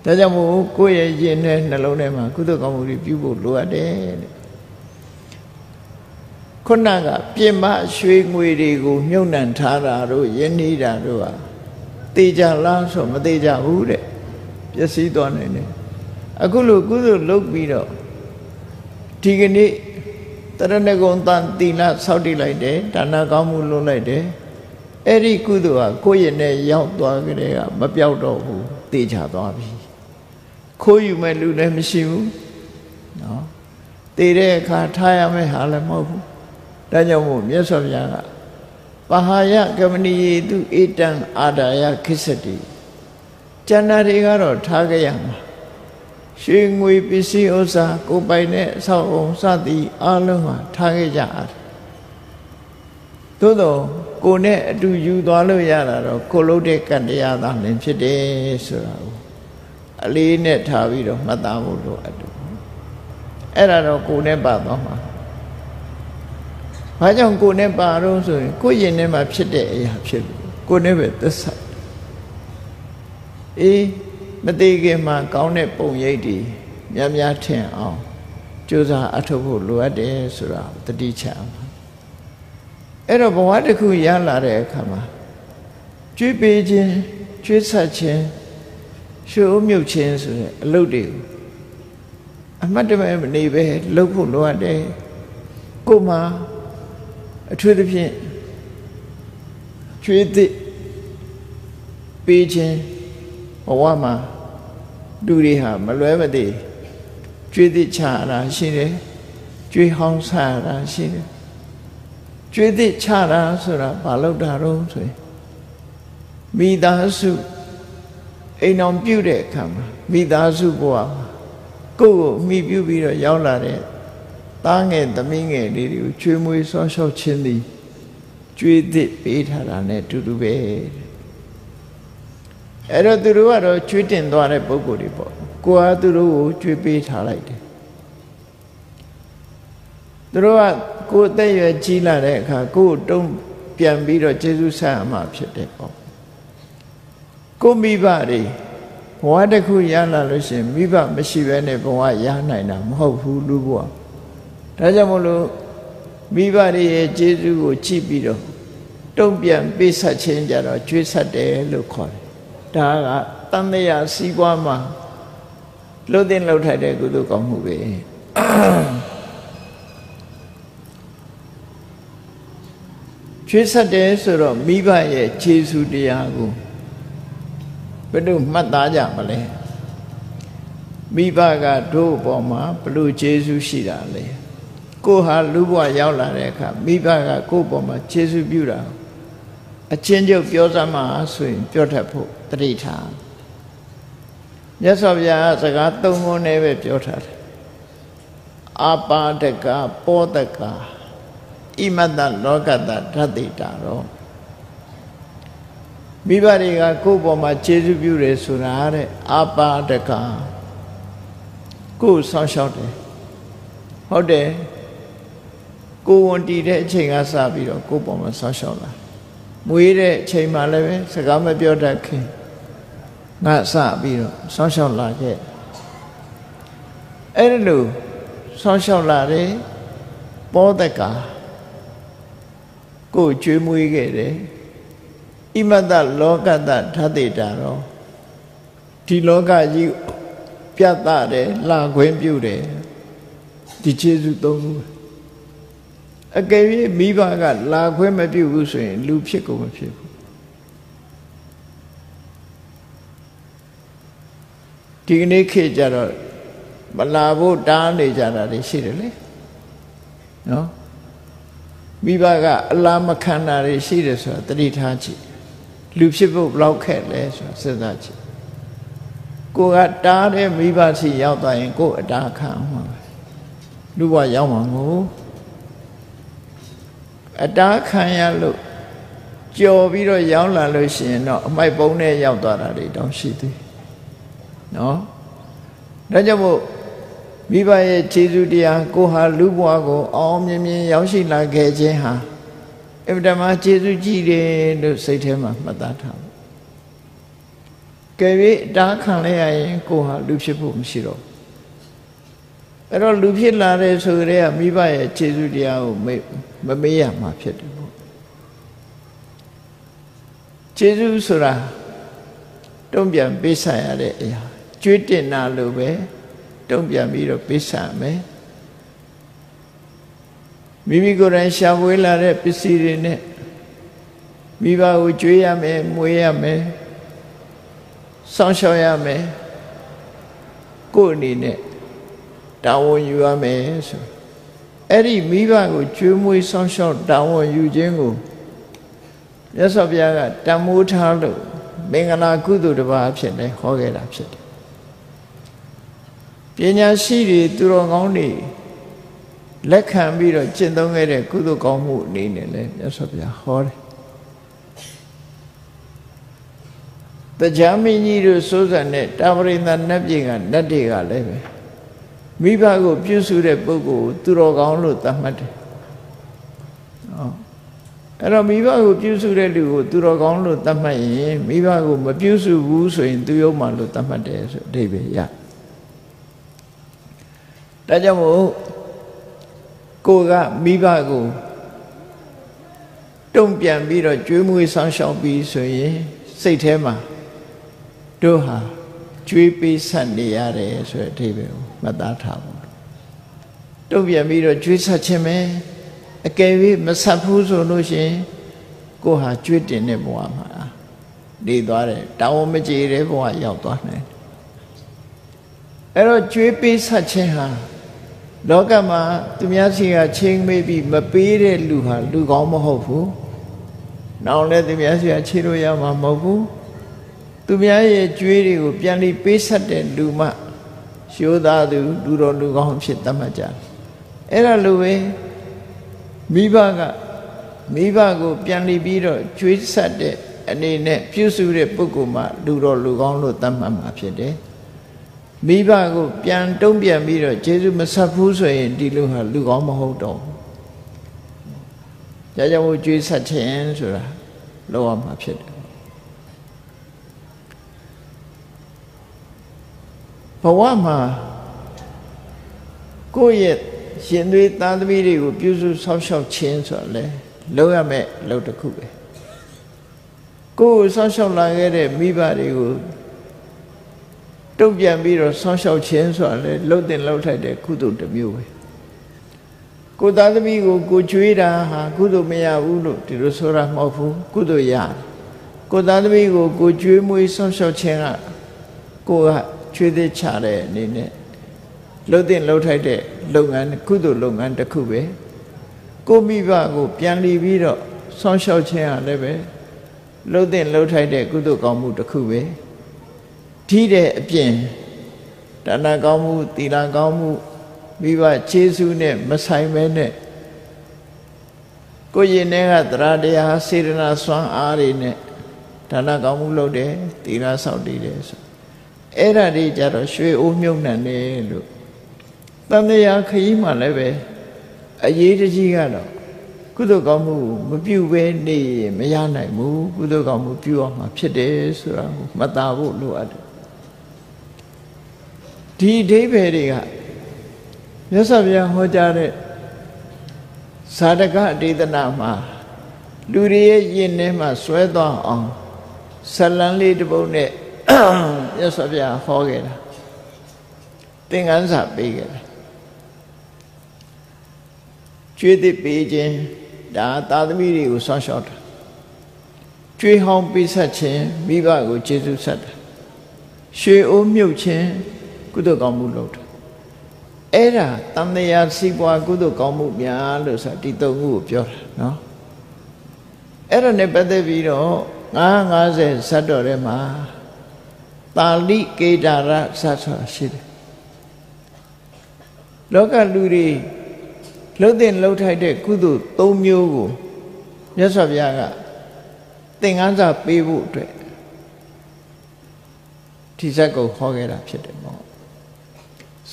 ဒါကြောင့်မို့ကိုယ့်ရဲ့ရင်ထဲနှလုံးထဲမှာကုသိုလ်ကောင်းမှုတွေပြုဖို့လိုအပ်တယ်တဲ့ခုနကပြင်မရွှေငွေတွေကိုမြုပ်နှံထားတာတို့ယဉ်နေတာတို့ဟာတေကြလားဆိုမတေကြဘူးတဲ့ ပျက်စီးသွားနိုင်တယ်အခုလိုကုသိုလ်လုပ်ပြီးတော့ဒီကနေ့တရဏဂုံတန်တိလဆောက်တည်လိုက်တယ်ဒါနကောင်းမှုလုပ်လိုက်တယ်အဲ့ဒီကုသိုလ်ဟာကိုယ့်ရဲ့နဲ့ရောက်သွားကြတဲ့ကမပြောက်တော့ဘူးတေချာသွားပြီခိုးယူမဲ့လူလည်းမရှိဘူးနော်တေတဲ့အခါထားရမယ့်ဟာလည်းမဟုတ်ဘူးဒါကြောင့်မို့မြတ်စွာဘုရားကပဟာယကမဏီယေတုဧတံအာဒါယခိစ္စတိ ကျန်တာတွေကတော့ထားကြရမှာရွှေငွေပစ္စည်းဥစ္စာကိုပိုင်တဲ့အဆောက်အုံစသည်အလုံးဟာထားခဲ့ကြရတယ်သို့တော့ကိုနဲ့အတူယူသွားလို့ရတာတော့ကိုလုံးတဲ့ကံတရားသာလင်ဖြစ်တယ်ဆိုတာကိုအလေးနဲ့ထားပြီးတော့မှတ်သားဖို့လိုအပ်တယ်အဲ့ဒါတော့ကိုနဲ့ပါသွားမှာဘာကြောင့်ကိုနဲ့ပါတော့ဆိုရင်ကိုရင်ထဲမှာဖြစ်တဲ့အရာဖြစ်လို့ကိုနဲ့ပဲသစ္စာ အေးမသေးခင်မှာကောင်းတဲ့ပုံရိပ်တွေများများထင်အောင်ကြိုးစားအထောက်ဖို့လိုအပ်တယ်ဆိုတာတတိချအောင်အဲ့တော့ဘဝတစ်ခုရလာတဲ့အခါမှာကျွေးပေးခြင်းကျွေးဆက်ခြင်းရှိုးမြုပ်ခြင်းဆိုတဲ့အလုပ်တွေကိုအမှတ်တမဲ့မနေပဲလုပ်ဖို့လိုအပ်တယ်ကိုမှအထွေးသဖြင့်ကျွေးသည့်ပေးခြင်း ဘဝမှာလူတွေဟာမလွဲမသွေကျွေးသည့်ချတာရှိတယ်ကျွေးဟောင်းဆရတာရှိတယ်ကျွေးသည့်ချတာဆိုတာဘာလို့တာတော့ဆိုရင်မိသားစုအိမ်အောင်ပြုတဲ့အခါမှာမိသားစုဘဝမှာကိုယ့်ကိုမိပြုပြီးတော့ရောက်လာတဲ့သားငယ်သမီးငယ်လေးတွေကိုကျွေးမွေးဆောရှောက်ခြင်းသည်ကျွေးသည့်ပေးထားတာနဲ့တူတူပဲ အဲ့တော့သူတို့ကတော့ကျွေးတင်သွားတဲ့ပုံကိုယ်တွေပေါ့ကိုကသူတို့ကိုကျွေးပေးထားလိုက်တယ်သူတို့ကကိုယ်အသက်ရွယ်ကြီးလာတဲ့အခါကိုယ်တုံးပြန်ပြီးတော့ကျေးဇူးဆက်အမှဖြစ်တယ်ပေါ့ကိုမိဘတွေဘဝတစ်ခုရလာလို့ရှိရင်မိဘမရှိဘဲနဲ့ဘဝရနိုင်တာမဟုတ်ဘူးလူဘဝဒါကြောင့်မလို့မိဘတွေရဲ့ကျေးဇူးကိုကြည့်ပြီးတော့တုံ့ပြန်ပေးဆက်ခြင်းကြတော့ကျွေးဆက်တယ်လို့ခေါ်တယ် ဒါကတန်မြာစီးပွားမှာလှုပ်တဲ့လှုပ်ထိုက်တဲ့ကုသိုလ်ကောင်းမှုပဲကျွေးဆက်တယ်ဆိုတော့မိဘရဲ့ခြေဆုတရားကိုဘယ်လိုမှတ်သားကြမလဲမိဘကတို့ပေါ်မှာဘလို့ခြေဆုရှိတာလဲကိုဟာလူဘဝရောက်လာတဲ့အခါမိဘကကိုယ့်ပေါ်မှာခြေဆုပြုတာအချင်းချုပ်ပြောစမ်းမှာဆိုရင်ပြောတတ်ဖို့ တတိထားမြတ်စွာဘုရားစကားသုံးခုနဲ့ပဲပြောထားတယ်အာပါဒကပောဒကဣမတ္တလောကတ္တဓာတိတာတော့မိဘတွေကကိုယ့်ပေါ်မှာခြေဆုပြုတယ်ဆိုတာတဲ့အာပါဒကကိုယ်ဆောင်းလျှောက်တယ်ဟုတ်တယ်ကိုဝန်တည်တဲ့အချိန်ကစပြီးတော့ကိုယ့်ပေါ်မှာဆောင်းလျှောက်လာမွေးတဲ့အချိန်မှလည်းပဲစကားမပြောတတ်ခင် ငါစပြီးတော့ဆောင်းလျှောက်လာခဲ့အဲ့လိုဆောင်းလျှောက်လာတယ်ပောဒကာကိုကျွေးမွေးခဲ့တယ်ဣမတ္တလောကတ္တဓာတိတာတော့ဒီလောကကြီးပြတ်တယ်လာခွင့်ပြုတယ်ဒီခြေစုသုံးခုအကယ်၍မိဘကလာခွင့်မပြုဘူးဆိုရင် လူဖြစ်ကုန်မဖြစ်ဘူး ဒီကနေ့ခေတ်ကြတော့မလာဖို့တားနေကြတာတွေရှိတယ်လေနော်မိဘကအလားမခံတာတွေရှိတယ်ဆိုတာတတိထားကြည့်လူဖြစ်ဖို့ဘလောက်ခက်လဲဆိုတာစဉ်းစားကြည့်ကိုကတားတဲ့မိဘစီရောက်သွားရင်ကိုအတားခံမှာလူဘဝရောက်မှာငိုအတားခံရလို့ကြော်ပြီးတော့ရောက်လာလို့ရှိရင်တော့အမိုက်ပုံးနဲ့ရောက်သွားတာတွေတောင်ရှိသေး နော်ဒါကြောင့်မို့မိဘရဲ့ခြေစွတရားကိုဟာလူဘဝကို အောင်မြင်မြင်ရောက်ရှိလာခဲ့ခြင်းဟာအဗ္ဗဓမ္မခြေစွကြီးတယ်လို့စိတ်ထဲမှာမှတ်သားထားပါကယ်၍တားခံလိုက်ရရင်ကိုဟာလူဖြစ်ဖို့မရှိတော့အဲ့တော့လူဖြစ်လာတဲ့ဆိုကြတဲ့မိဘရဲ့ခြေစွတရားကိုမမေးရမှာဖြစ်တယ်ပေါ့ခြေစွဆိုတာတုံ့ပြန်ပေးဆရတဲ့အရာ ကျွေးတင်တာလို့ပဲတုံ့ပြန်ပြီးတော့ပေးဆမယ်မိမိကိုယ်တိုင်ရှာဖွေလာတဲ့ပစ္စည်းတွေနဲ့မိဘကိုကျွေးရမယ်မွေးရမယ်စောင့်ရှောက်ရမယ်ကိုယ်အနေနဲ့တာဝန်ယူရမယ်ဆိုအဲ့ဒီမိဘကိုကျွေးမွေးစောင့်ရှောက်တာဝန်ယူခြင်းကိုမြတ်စွာဘုရားကတန်မိုးထားလို့မင်္ဂလာကုသိုလ်တစ်ပါးဖြစ်နေဟောခဲ့တာဖြစ်တယ် ပညာရှိတွေသူတော်ကောင်းတွေလက်ခံပြီးတော့ကျင့်သုံးခဲ့တဲ့ကုသိုလ်ကောင်းမှုအနေနဲ့လည်းမြတ်စွာဘုရားဟောတယ်တရားမင်းကြီးတို့စိုးစံတဲ့တာဝရိန္ဒနတ်ပြည်ကနတ်တွေကလည်းပဲမိဘကိုပြုစုတဲ့ပုဂ္ဂိုလ်သူတော်ကောင်းလို့သတ်မှတ်တယ်။ဟောအဲ့တော့မိဘကိုပြုစုတဲ့လူကိုသူတော်ကောင်းလို့သတ်မှတ်ရင်မိဘကိုမပြုစုဘူးဆိုရင်သူယုံမှလို့သတ်မှတ်တယ်ဆိုအဓိပ္ပာယ်ရ။ ဒါကြောင့်မို့ကိုကမိဘကိုတုံ့ပြန်ပြီးတော့ကြွေးမွေးဆောင်းရှောက်ပြီးဆိုရင်စိတ်ထဲမှာတို့ဟာကြွေးပေးဆက်နေရတယ်ဆိုတဲ့အဓိပ္ပာယ်ကိုမှတ်သားထားဖို့တုံ့ပြန်ပြီးတော့ကြွေးဆက်ခြင်းပဲအကယ်၍မဆက်ဘူးဆိုလို့ရှိရင်ကိုဟာကြွေးတင်တဲ့ဘဝမှာနေသွားတယ်တောင်းမကြေတဲ့ဘဝရောက်သွားနိုင်အဲ့တော့ကြွေးပေးဆက်ခြင်းဟာ လောကမှာသူများစီကချင်းမေးပြီးမပေးတဲ့လူဟာလူကောင်းမဟုတ်ဘူး။နောက်လည်းသူများစီကချေလို့ရမှာမဟုတ်ဘူး။သူများရဲ့ကြွေးတွေကိုပြန်ပြီးပေးဆက်တဲ့လူမှရှိုးသားသူလူတော်လူကောင်းဖြစ်သတ်မှတ်ကြတယ်။အဲ့ဒါလိုပဲမိဘကမိဘကိုပြန်ပြီးပြီးတော့ကြွေးဆက်တဲ့အနေနဲ့ပြုစုတဲ့ပုဂ္ဂိုလ်မှလူတော်လူကောင်းလို့သတ်မှတ်မှာဖြစ်တယ်။ မိဘကိုပြန်တုံးပြန်ပြီးတော့ကျေးဇူးမဆက်ဘူးဆိုရင်ဒီလူဟာလူကောင်းမဟုတ်တော့ဘူး။ကြာကြာမို့ကြွေးဆက်ခြင်းဆိုတာလောက်ရမှာဖြစ်တယ်ဘဝမှာကိုယ့်ရဲ့ရှင်သွေးသားသမီးတွေကိုပြုစုဆောက်ရှောက်ခြင်းဆိုတော့လေလုံးရမယ်လုံးတစ်ခုပဲကိုယ်ကိုဆောက်ရှောက်လာခဲ့တဲ့မိဘတွေကို တုတ်ပြန်ပြီးတော့ဆောက်ရှောက်ခြင်းဆိုတာလေလှုပ်တင်လှုပ်ထိုက်တဲ့ကုသိုလ်တစ်မျိုးပဲကိုသားသမီးကိုကိုကျွေးတာဟာကုသိုလ်မရဘူးလို့ဒီလိုဆိုတာမဟုတ်ဘူးကုသိုလ်ရတယ်ကိုသားသမီးကိုကိုကျွေးမွေးဆောက်ရှောက်ခြင်းကကိုကချွေးသေးချတဲ့အနေနဲ့လှုပ်တင်လှုပ်ထိုက်တဲ့လုပ်ငန်းကုသိုလ်လုပ်ငန်းတစ်ခုပဲကိုမိဘကိုပြန်လီပြီးတော့ဆောင်းလျှောက်ခြင်းဟာလည်းပဲလှုပ်တင်လှုပ်ထိုက်တဲ့ကုသိုလ်ကောင်းမှုတစ်ခုပဲ ထိတဲ့အပြင်ဒါနကောင်းမှုသီလကောင်းမှုမိဘခြေဆုနဲ့မဆိုင်မဲနဲ့ကိုရင်ထဲကသရတရားစေရနာစွမ်းအားတွေနဲ့ဒါနကောင်းမှုလုပ်တယ်သီလဆောက်တည်တယ်ဆိုအဲ့ဒါတွေကြတော့ရွှေအိုးမြုပ်နှံတယ်လို့တန်တရားခရီးမှလည်းပဲအရေးတကြီးကတော့ကုသိုလ်ကောင်းမှုမပြုဘဲနေမရနိုင်ဘူးကုသိုလ်ကောင်းမှုပြုအောင်မှာဖြစ်တယ်ဆိုတာကိုမသာဖို့လိုအပ်တယ် ဒီအဓိပ္ပာယ်တွေကမြတ်စွာဘုရားဟောကြားတဲ့ဇာတကအတေသနာမှာလူတွေရဲ့ယင်ထဲမှာဆွဲသွားအောင်ဇလံလေးတစ်ပုဒ်နဲ့မြတ်စွာဘုရားဟောခဲ့တာသင်္ကန်းစာပေးခဲ့တာကျွေးသစ်ပေးခြင်းဒါသာသမီတွေကိုဆောင်းလျှောက်တာကျွေးဟောင်းပေးဆက်ခြင်းမိဘကိုကျေးဇူးဆက်တာရွှေအိုးမြုပ်ခြင်း ကုသိုလ်ကောင်းမှုလုပ်တာအဲ့ဒါတန်တရားစီးပွားကုသိုလ်ကောင်းမှုများလို့ဆိုဒီသုံးခုကိုပြောတာနော်အဲ့ဒါနဲ့ပတ်သက်ပြီးတော့950ဇတ်တော်ထဲမှာတာလိကေတာရဇတ်ဆိုတာရှိတယ်လောကလူတွေလှုပ်တဲ့လှုပ်ထိုက်တဲ့ကုသိုလ်၃မျိုးကိုမြတ်စွာဘုရားကသင်္ကန်းစာပေးဖို့အတွက်ဒီဇက်ကိုခေါ်ခဲ့တာဖြစ်တယ်ပေါ့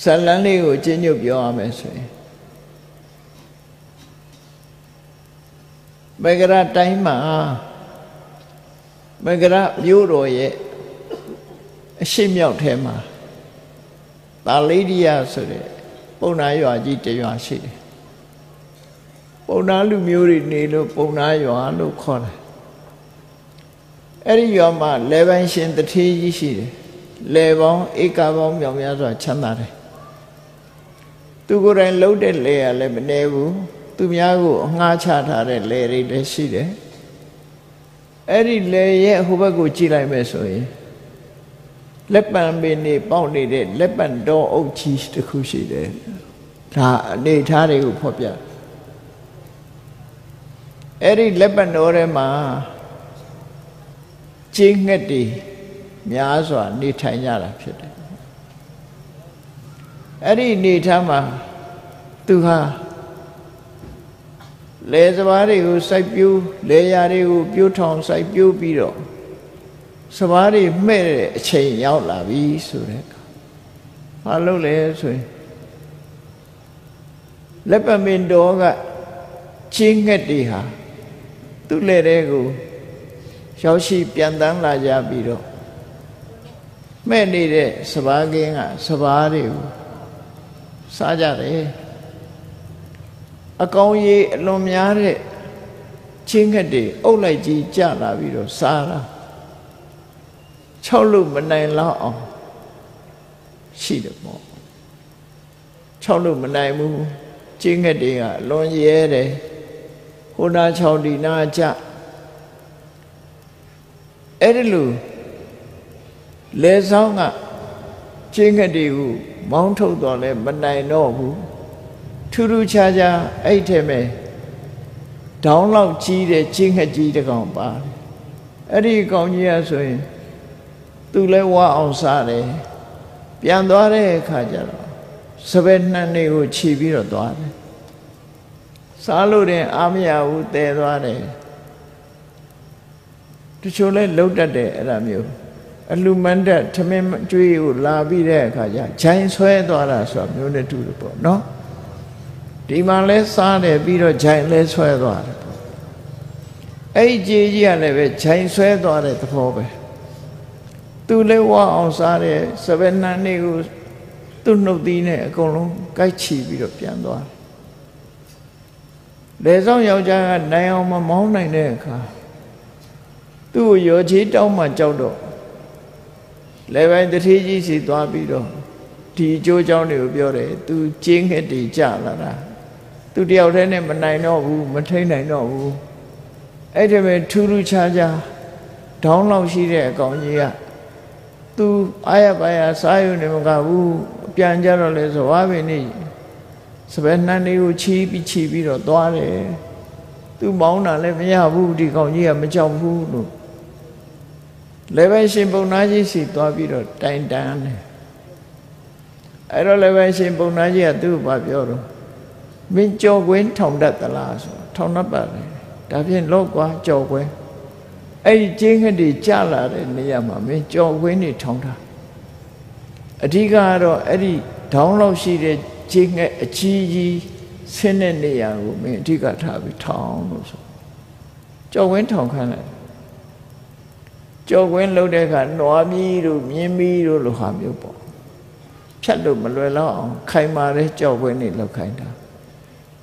ဇလန်းလေးကိုကျဉ်းညွတ်ပြောရမယ်ဆိုရင်မဂရတိုင်းမှာမဂရမြို့တော်ရဲ့အရှိမြောက်ထဲမှာသာလိဒိယဆိုတဲ့ပုံနာရွာကြီးတရွာရှိတယ်ပုံနာလူမျိုးတွေနေလို့ပုံနာရွာလို့ခေါ်တယ်အဲ့ဒီရွာမှာလေပန်းရှင်တထေးကြီးရှိတယ်လေပေါင်းဧကပေါင်းမြောင်များစွာချမ်းသာတယ် သူကိုယ်တိုင်လှုပ်တဲ့လေရလည်းမနေဘူးသူများကိုအငှားချထားတဲ့လေတွေလည်းရှိတယ်အဲ့ဒီလေရဲ့ဟိုဘက်ကိုကြည့်လိုက်မယ်ဆိုရင်လက်ပံပင်နေပေါက်နေတဲ့လက်ပံတော်အုပ်ကြီးတစ်ခုရှိတယ်ဒါအနေထားတွေကိုဖော်ပြအဲ့ဒီလက်ပံတော်ထဲမှာကျင်းငှက်တွေများစွာနေထိုင်ကြတာဖြစ်တယ် အဲ့ဒီနေထားမှာသူဟာလေစဘာတွေကိုစိုက်ပျိုးလေယာတွေကိုပြိုးထောင်စိုက်ပျိုးပြီးတော့စဘာတွေမှဲ့တဲ့အချိန်ရောက်လာပြီဆိုတဲ့အခါဘာလို့လဲဆိုရင်လက်ပမင်တော်ကချင်းငှက်တွေဟာသူ့လက်ထဲကိုရောက်ရှိပြန်တန်းလာကြပြီးတော့မဲ့နေတဲ့စဘာကင်းကစဘာတွေကို စားကြတယ်အကောင်ကြီးအလွန်များတဲ့ချင်းခက်တွေအုပ်လိုက်ကြီးကြလာပြီးတော့စားတာ၆လို့မနိုင်လောက်အောင်ရှိတယ်ပေါ့၆လို့မနိုင်ဘူးချင်းခက်တွေကအလွန်ရဲတယ်ဟိုနာ၆ဒီနာကြအဲ့ဒီလိုလေဆောင်ကချင်းခက်တွေကို မောင်းထုတ်တော့လဲမနိုင်တော့ဘူးထူးထူးခြားခြားအဲ့ထဲမဲ့ဒေါင်းလောက်ကြီးတဲ့ချင်းခက်ကြီးတကောင်ပါတယ်အဲ့ဒီကောင်ကြီးကဆိုရင်သူလဲဝါအောင်စားတယ်ပြန်သွားတဲ့အခါကျတော့စပယ်နှံနေကိုခြီးပြီးတော့သွားတယ်စားလို့တဲ့အာမရဘူးတည်သွားတယ်တချို့လဲလှုပ်တတ်တယ်အဲ့ဒါမျိုး အလူမန္တထမင်းကျွေးကိုလာပြီးတဲ့အခါကျဂျိုင်းဆွဲသွားတာဆိုတာမျိုးနဲ့တူတယ်ပေါ့နော်ဒီမှာလဲစားတယ်ပြီးတော့ဂျိုင်းလဲဆွဲသွားတယ်ပေါ့အဲ့ဒီကြီးကြီးကလည်းပဲဂျိုင်းဆွဲသွားတဲ့သဘောပဲသူလဲဝအောင်စားတဲ့စပယ်နန်းလေးကိုသူ့နှုတ်သီးနဲ့အကုန်လုံးကိုက်ချီပြီးတော့ပြန်သွားတယ်လေဆောင်ယောက်ျားကနိုင်အောင်မမောင်းနိုင်တဲ့အခါသူ့ကိုရောချေးတောင်းမှကြောက်တော့ လေပိုင်းတတိကြီးစီသွားပြီးတော့ဒီအကျိုးကြောင့်တွေကိုပြောတယ်သူကျင်းခဲ့တည်ကြလာတာသူတယောက်တည်းနဲ့မနိုင်တော့ဘူးမထိန်နိုင်တော့ဘူးအဲ့ဒီမဲ့ထူးထူးခြားခြားဒေါင်းလောက်ရှိတဲ့အကောင်ကြီးကသူအာရပါရစားရုံနဲ့မကဘူးပြန်ကြတော့လဲဆိုဝါပင်နေစပယ်နှန်းလေးကိုချီးပြီးချီးပြီးတော့သွားတယ်သူမောင်းတာလည်းမရဘူးဒီကောင်ကြီးကမကြောက်ဘူးလို့ လည်းပဲရှင်ပုံနာကြီးစီသွားပြီးတော့တိုင်တန်းတယ်အဲ့တော့လည်းပဲရှင်ပုံနာကြီးကသူ့ကိုပြောတော့မင်းကြော်ကွင်းထောင်တတ်သလားဆိုထောင်တတ်ပါတယ်ဒါဖြင့်လော့ကွာကြော်ကွင်းအဲ့ဒီကျင်းခက်တွေကြလာတဲ့နေရာမှာမင်းကြော်ကွင်းတွေထောင်တာအဓိကကတော့အဲ့ဒီဒေါင်းလောက်ရှိတဲ့ကျင်းငယ်အကြီးကြီးဆင်းတဲ့နေရာကိုမင်းအဓိကထားပြီးထောင်းလို့ဆိုကြော်ကွင်းထောင်ခိုင်းလိုက် ကြော်ကွင်းလှုပ်တဲ့အခါနွားမီးတို့မြင်းမီးတို့လိုဟာမျိုးပေါ့ဖြတ်လို့မလွယ်တော့အောင်ခိုင်မာတဲ့ကြော်ကွင်းတွေလှုပ်ခိုင်းတာ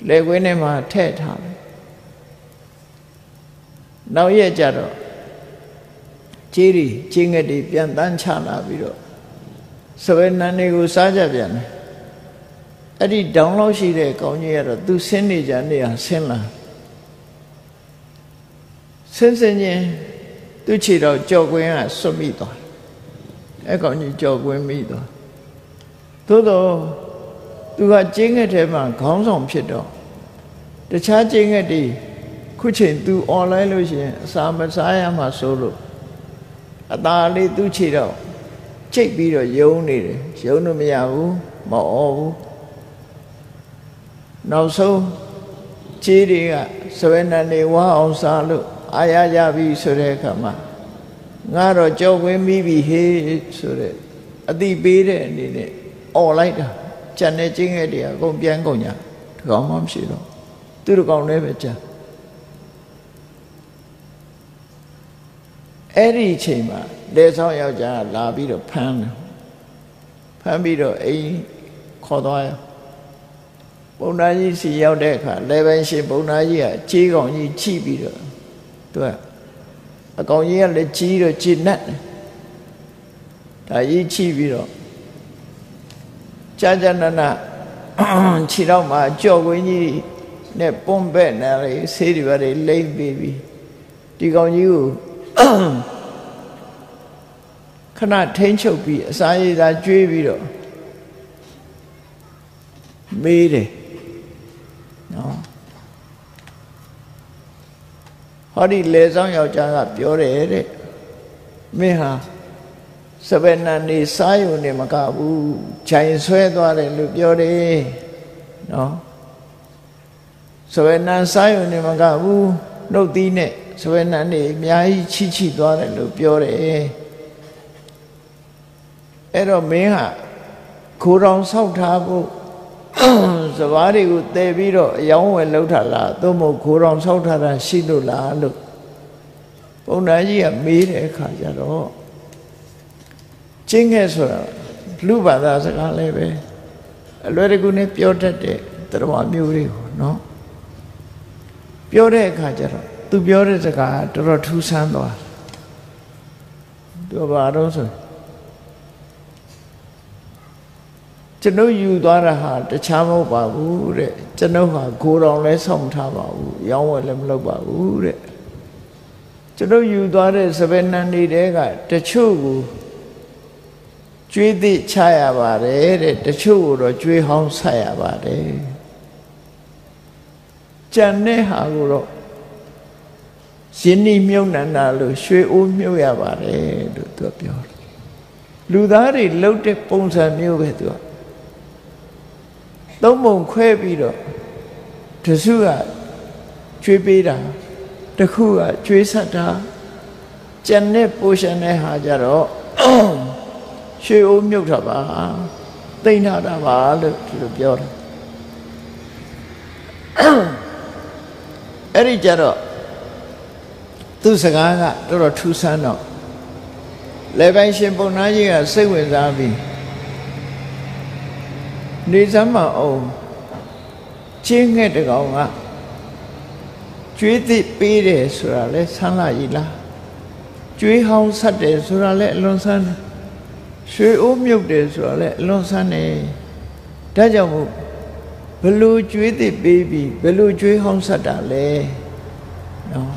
လေကွင်းထဲမှာထည့်ထားတယ်နောက်ရက်ကြတော့ကြီးရီချင်းငက်တွေပြန်တန်းချလာပြီးတော့စပယ်နန်းတွေကိုစားကြပြန်တယ်အဲ့ဒီဒေါင်းလောက်ရှိတဲ့ကောင်းကြီးကတော့သူဆင်းနေကြနေဟာဆင်းလာဆင်းစင်ချင်း သူ့ခြေတော့ကြော်ကွင်းကဆွတ်မိသွားအဲ့ကောင်ကြီးကြော်ကွင်းမိသွားသို့တော့သူကကျင်းငက်ထဲမှာခေါင်းဆောင်ဖြစ်တော့တခြားကျင်းငက်တွေခုချိန် तू online လို့ရှိရင်အစာမစားရမှဆိုလို့အသာလေးသူ့ခြေတော့ချိတ်ပြီးတော့ယုံနေတယ်ယုံလို့မရဘူးမအော်ဘူးနောက်ဆုံးခြေတွေကစဝေနနေဝါအောင်စားလို့ အာရရပြီဆိုတဲ့အခါမှာငါတော့ကြောက်ဝင်းမိပြီဟေးဆိုတဲ့အတိပေးတဲ့အနေနဲ့អော်လိုက်တာကြံနေချင်းငယ်တွေအကုန်ပြန်ကုန်ညာဒီကောင်မှမရှိတော့သူတို့ကောင်လည်းပဲကြံအဲ့ဒီအချိန်မှာလေဆောင်ယောက်ျားလာပြီးတော့ဖမ်းတယ်ဖမ်းပြီးတော့အိမ်ခေါ်သွားရပုံနာကြီးစီရောက်တဲ့အခါလေပိုင်းရှင်ပုံနာကြီးကကြေးကောင်ကြီးချိပြီးတော့ သူကအကောင်ကြီးကလည်းကြီးတော့ခြေနက်တယ်ဒါကြီးချိပြီးတော့ကြာကြာနာနာခြေတော့မှာကြော့ကွင်းကြီးနဲ့ပွန်ပဲ့နေလေဆေးတွေပါလေလိမ့်ပြီးပြီဒီကောင်ကြီးကိုခဏထိန်းချုပ်ပြီးအစာရည်သာကျွေးပြီးတော့မေးတယ်နော် ဟောဒီလေဆောင်ယောက်ျားကပြောတယ်တဲ့မင်းဟာစပယ်နန်နေစားယုံနေမကဘူးခြိုင်ဆွဲသွားတယ်လို့ပြောတယ်နော်စပယ်နန်စားယုံနေမကဘူးနှုတ်သီးနဲ့စပယ်နန်နေအများကြီးချိချိသွားတယ်လို့ပြောတယ်အဲ့တော့မင်းဟာခိုးတော်ဆောက်ထားဖို့ စဘာတွေကိုတည်ပြီးတော့အယောင်းဝယ်လှုပ်ထားလားသို့မဟုတ်ခိုးတော်ဆောက်ထားတာရှိလို့လားလို့ပုံနာကြီးကမေးတဲ့အခါကျတော့ကျင်းခဲ့ဆိုတာလူဘာသာစကားလည်းပဲအလွယ်တကူနဲ့ပြောတတ်တဲ့တရားမျိုးတွေကိုနော်ပြောတဲ့အခါကျတော့သူပြောတဲ့စကားတော်တော်ထူးဆန်းသွားသူဘာတော့ဆို ကျွန်ုပ်ယူသွားတာဟာတခြားမဟုတ်ပါဘူးတဲ့ကျွန်ုပ်ဟာကိုယ်တော်လဲဆောင်ထားပါဘူးရောင်းဝယ်လည်းမလုပ်ပါဘူးတဲ့ကျွန်ုပ်ယူသွားတဲ့စပယ်နန်နေတဲ့ကတချို့ကိုကျွေးသိချရပါတယ်တဲ့တချို့ကိုတော့ကျွေးဟောင်းဆက်ရပါတယ်ကြံတဲ့ဟာကိုတော့ရင်းနှီးမြုပ်နှံတာလို့ရွှေအိုးမြုပ်ရပါတယ်လို့သူပြောတယ်လူသားတွေလှုပ်တဲ့ပုံစံမျိုးပဲသူက သုံးပုံခွဲပြီးတော့တစုကကျွေးပေးတာတခုကကျွေးဆက်တာကြံတဲ့ပိုရှင်တဲ့ဟာကြတော့ရွှေအိုးမြုပ်တာပါတိမ့်ထားတာပါလို့ဒီလိုပြောတယ်အဲ့ဒီကြတော့သူစကားကတော်တော်ထူးဆန်းတော့လေပိုင်းရှင်ပုံနာကြီးကစိတ်ဝင်စားပြီး နေစမ်းမအောင်ချင်းငှက်တကောင်ကကျွေးသစ်ပေးတယ်ဆိုတာလဲဆန်းလာကြီးလားကျွေးဟောင်းဆက်တယ်ဆိုတာလဲအလွန်ဆန်းတယ်ရွှေအိုးမြုပ်တယ်ဆိုတာလဲအလွန်ဆန်းတယ်ဒါကြောင့်မို့ဘလို့ကျွေးသစ်ပေးပြီးဘလို့ကျွေးဟောင်းဆက်တာလဲနော်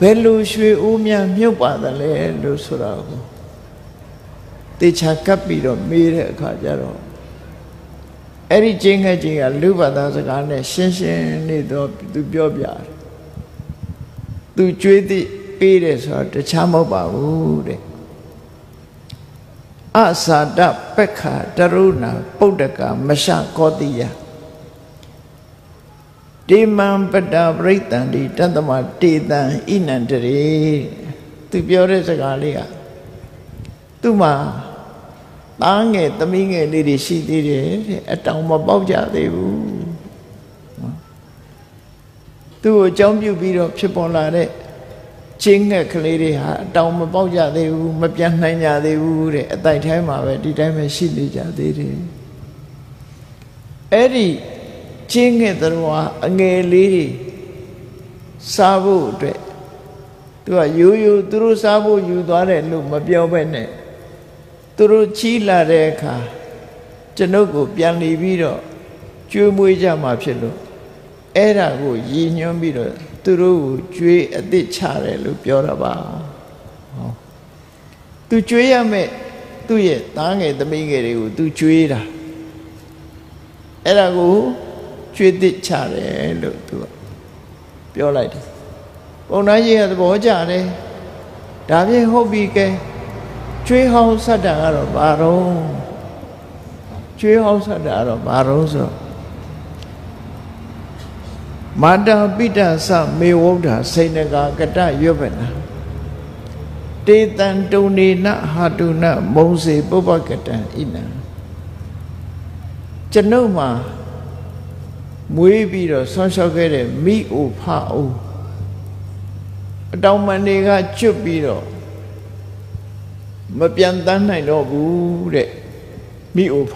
ဘယ်လိုရွှေအိုးများမြုပ်ပါသလဲလို့ဆိုတာကိုတေချာကပ်ပြီးတော့မေးတဲ့အခါကျတော့ အဲ့ဒီချင်းငယ်ချင်းကလူဘာသာစကားနဲ့ရှင်းရှင်းနေတော့သူပြောပြတယ်သူကြွေးသည့်ပေးတယ်ဆိုတော့တခြားမဟုတ်ပါဘူးတဲ့အသာတပက္ခတရုဏပုဒ္ဒကမရှကောတိယတေမံပတ္တပရိတန္တိတတ္တမတေတံဣနန္တရေသူပြောတဲ့စကားလေးကသူ့မှာ သားငယ်သမီးငယ်လေးတွေရှိသေးတယ်တဲ့အတောင်မပေါက်ကြသေးဘူးသူ့ကိုအကြောင်းပြုပြီးတော့ဖြစ်ပေါ်လာတဲ့ချင်းငှက်ကလေးတွေဟာအတောင်မပေါက်ကြသေးဘူးမပြန်နိုင်ကြသေးဘူးတဲ့အတိုက်ထဲမှာပဲဒီတိုင်းပဲရှိနေကြသေးတယ်အဲ့ဒီချင်းငှက်တော်အငယ်လေးတွေစားဖို့အတွက်သူကရိုးရိုးသူတို့စားဖို့ယူသွားတယ်လို့မပြောဘဲနဲ့ သူတို့ချီးလာတဲ့အခါကျွန်ုပ်ကိုပြန်လီပြီးတော့ကျွေးမွေးကြမှာဖြစ်လို့အဲ့ဒါကိုရည်ညွှန်းပြီးတော့သူတို့ကိုကျွေးအသစ်ချတယ်လို့ပြောတာပါဟောသူကျွေးရမယ်သူ့ရဲ့သားငယ်သမီးငယ်တွေကိုသူကျွေးတာအဲ့ဒါကိုကျွေးသစ်ချတယ်လို့သူကပြောလိုက်တယ်ပုံနာကြီးကသဘောကျတယ်ဒါဖြင့်ဟုတ်ပြီကဲ ကျွေးဟောင်းဆက်တာကတော့ဘာတော့ကျွေးဟောင်းဆက်တာကတော့ဘာတော့ဆိုမာတာပိတသမေဝုဒ္ဓစိဏကာကတရွတ်ပဲနာတေတံတုန်နေနဟာတုနမုံစေပုပ္ပကတံဣနံကျွန်ုပ်မှာမွေးပြီးတော့ဆွမ်းလျှောက်ခဲ့တဲ့မိအိုဖအိုအတောင်မန်တွေကကျွတ်ပြီးတော့ မပြန်တန်းနိုင်တော့ဘူးတဲ့မိအိုဖ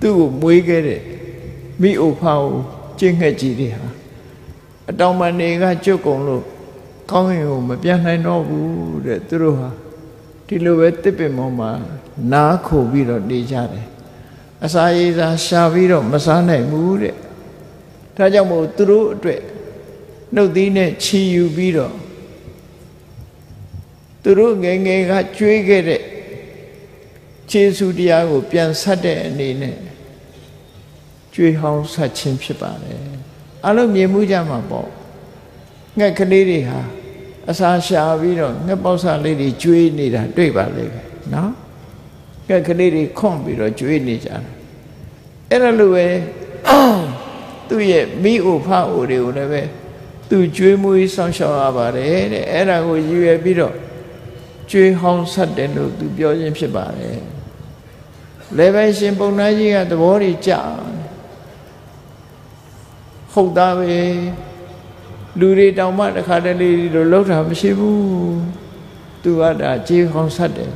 သူ့ကိုမွေးခဲ့တဲ့မိအိုဖကိုကျင့်ငှက်ကြီးတွေဟာအတောင်မနေကကျွတ်ကုန်လို့ကောင်းရင်ကိုမပြန်နိုင်တော့ဘူးတဲ့သူတို့ဟာဒီလိုပဲတစ်ပင်ပေါ်မှာနားခိုပြီးတော့နေကြတယ်အစာရည်စာရှာပြီးတော့မစားနိုင်ဘူးတဲ့ဒါကြောင့်မို့သူတို့အတွက်နှုတ်သီးနဲ့ချီယူပြီးတော့ သူတို့ငယ်ငယ်ကကြွေးခဲ့တဲ့ခြေဆုတရားကို ပြန်ဆက်တဲ့အနေနဲ့ကြွေးဟောင်းဆက်ခြင်းဖြစ်ပါတယ်အလုံးမြင်မှုကြမှာပေါ့ငှက်ကလေးတွေဟာအစာရှာပြီးတော့ငှက်ပေါက်စားလေးတွေကြွေးနေတာတွေ့ပါလိမ့်မယ်နော်ငှက်ကလေးတွေခွန့်ပြီးတော့ကြွေးနေကြတယ်အဲ့ဒါလိုပဲသူ့ရဲ့မိအိုဖအိုတွေကိုလည်းပဲသူကြွေးမွေးဆောင်ရှောက်ရပါတယ်တဲ့အဲ့ဒါကိုရည်ရွယ်ပြီးတော့ ကျွေးဟောင်းဆက်တယ်လို့သူပြောခြင်းဖြစ်ပါတယ်လေပဲရှင်ပုံနာကြီးကသဘောကြီးကြဟုတ်သားပဲလူတွေတောင်မှတခါတလေလိုလှုပ်တာမရှိဘူးသူကဒါကြေးဟောင်းဆက်တယ်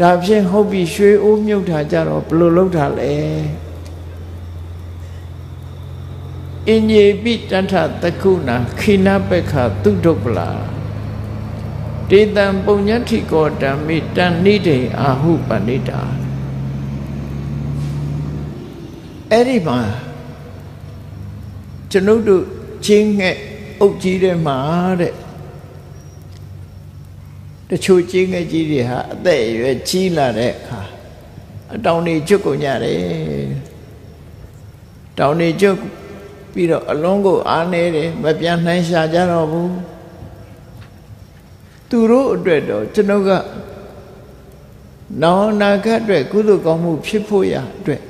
ဒါဖြင့်ဟုတ်ပြီရွှေအိုးမြုပ်တာကြတော့ဘလို့လှုပ်တာလဲအင်ញေပိတထတကုဏခိနပက္ခသုဒုပ္ပလာ တေတံပုညတိကောဓမ္မိတန်နိဒေအာဟုပဏိတာအဲ့ဒီမှာကျွန်ုပ်တို့ချင်းငှက်အုပ်ကြီးတဲ့မှာတဲ့တချို့ချင်းငှက်ကြီးတွေဟာအသက်အရွယ်ကြီးလာတဲ့အခါအတောင်တွေကျွတ်ကုန်ကြတယ်တောင်တွေကျွတ်ပြီးတော့အလုံးကိုအားနေတယ်မပြန်နိုင်ရှာကြတော့ဘူး သူတို့အတွက်တော့ကျွန်ုပ်ကနောင်နာခတ်အတွက်ကုသိုလ်ကောင်းမှုဖြစ်ဖို့ရအတွက်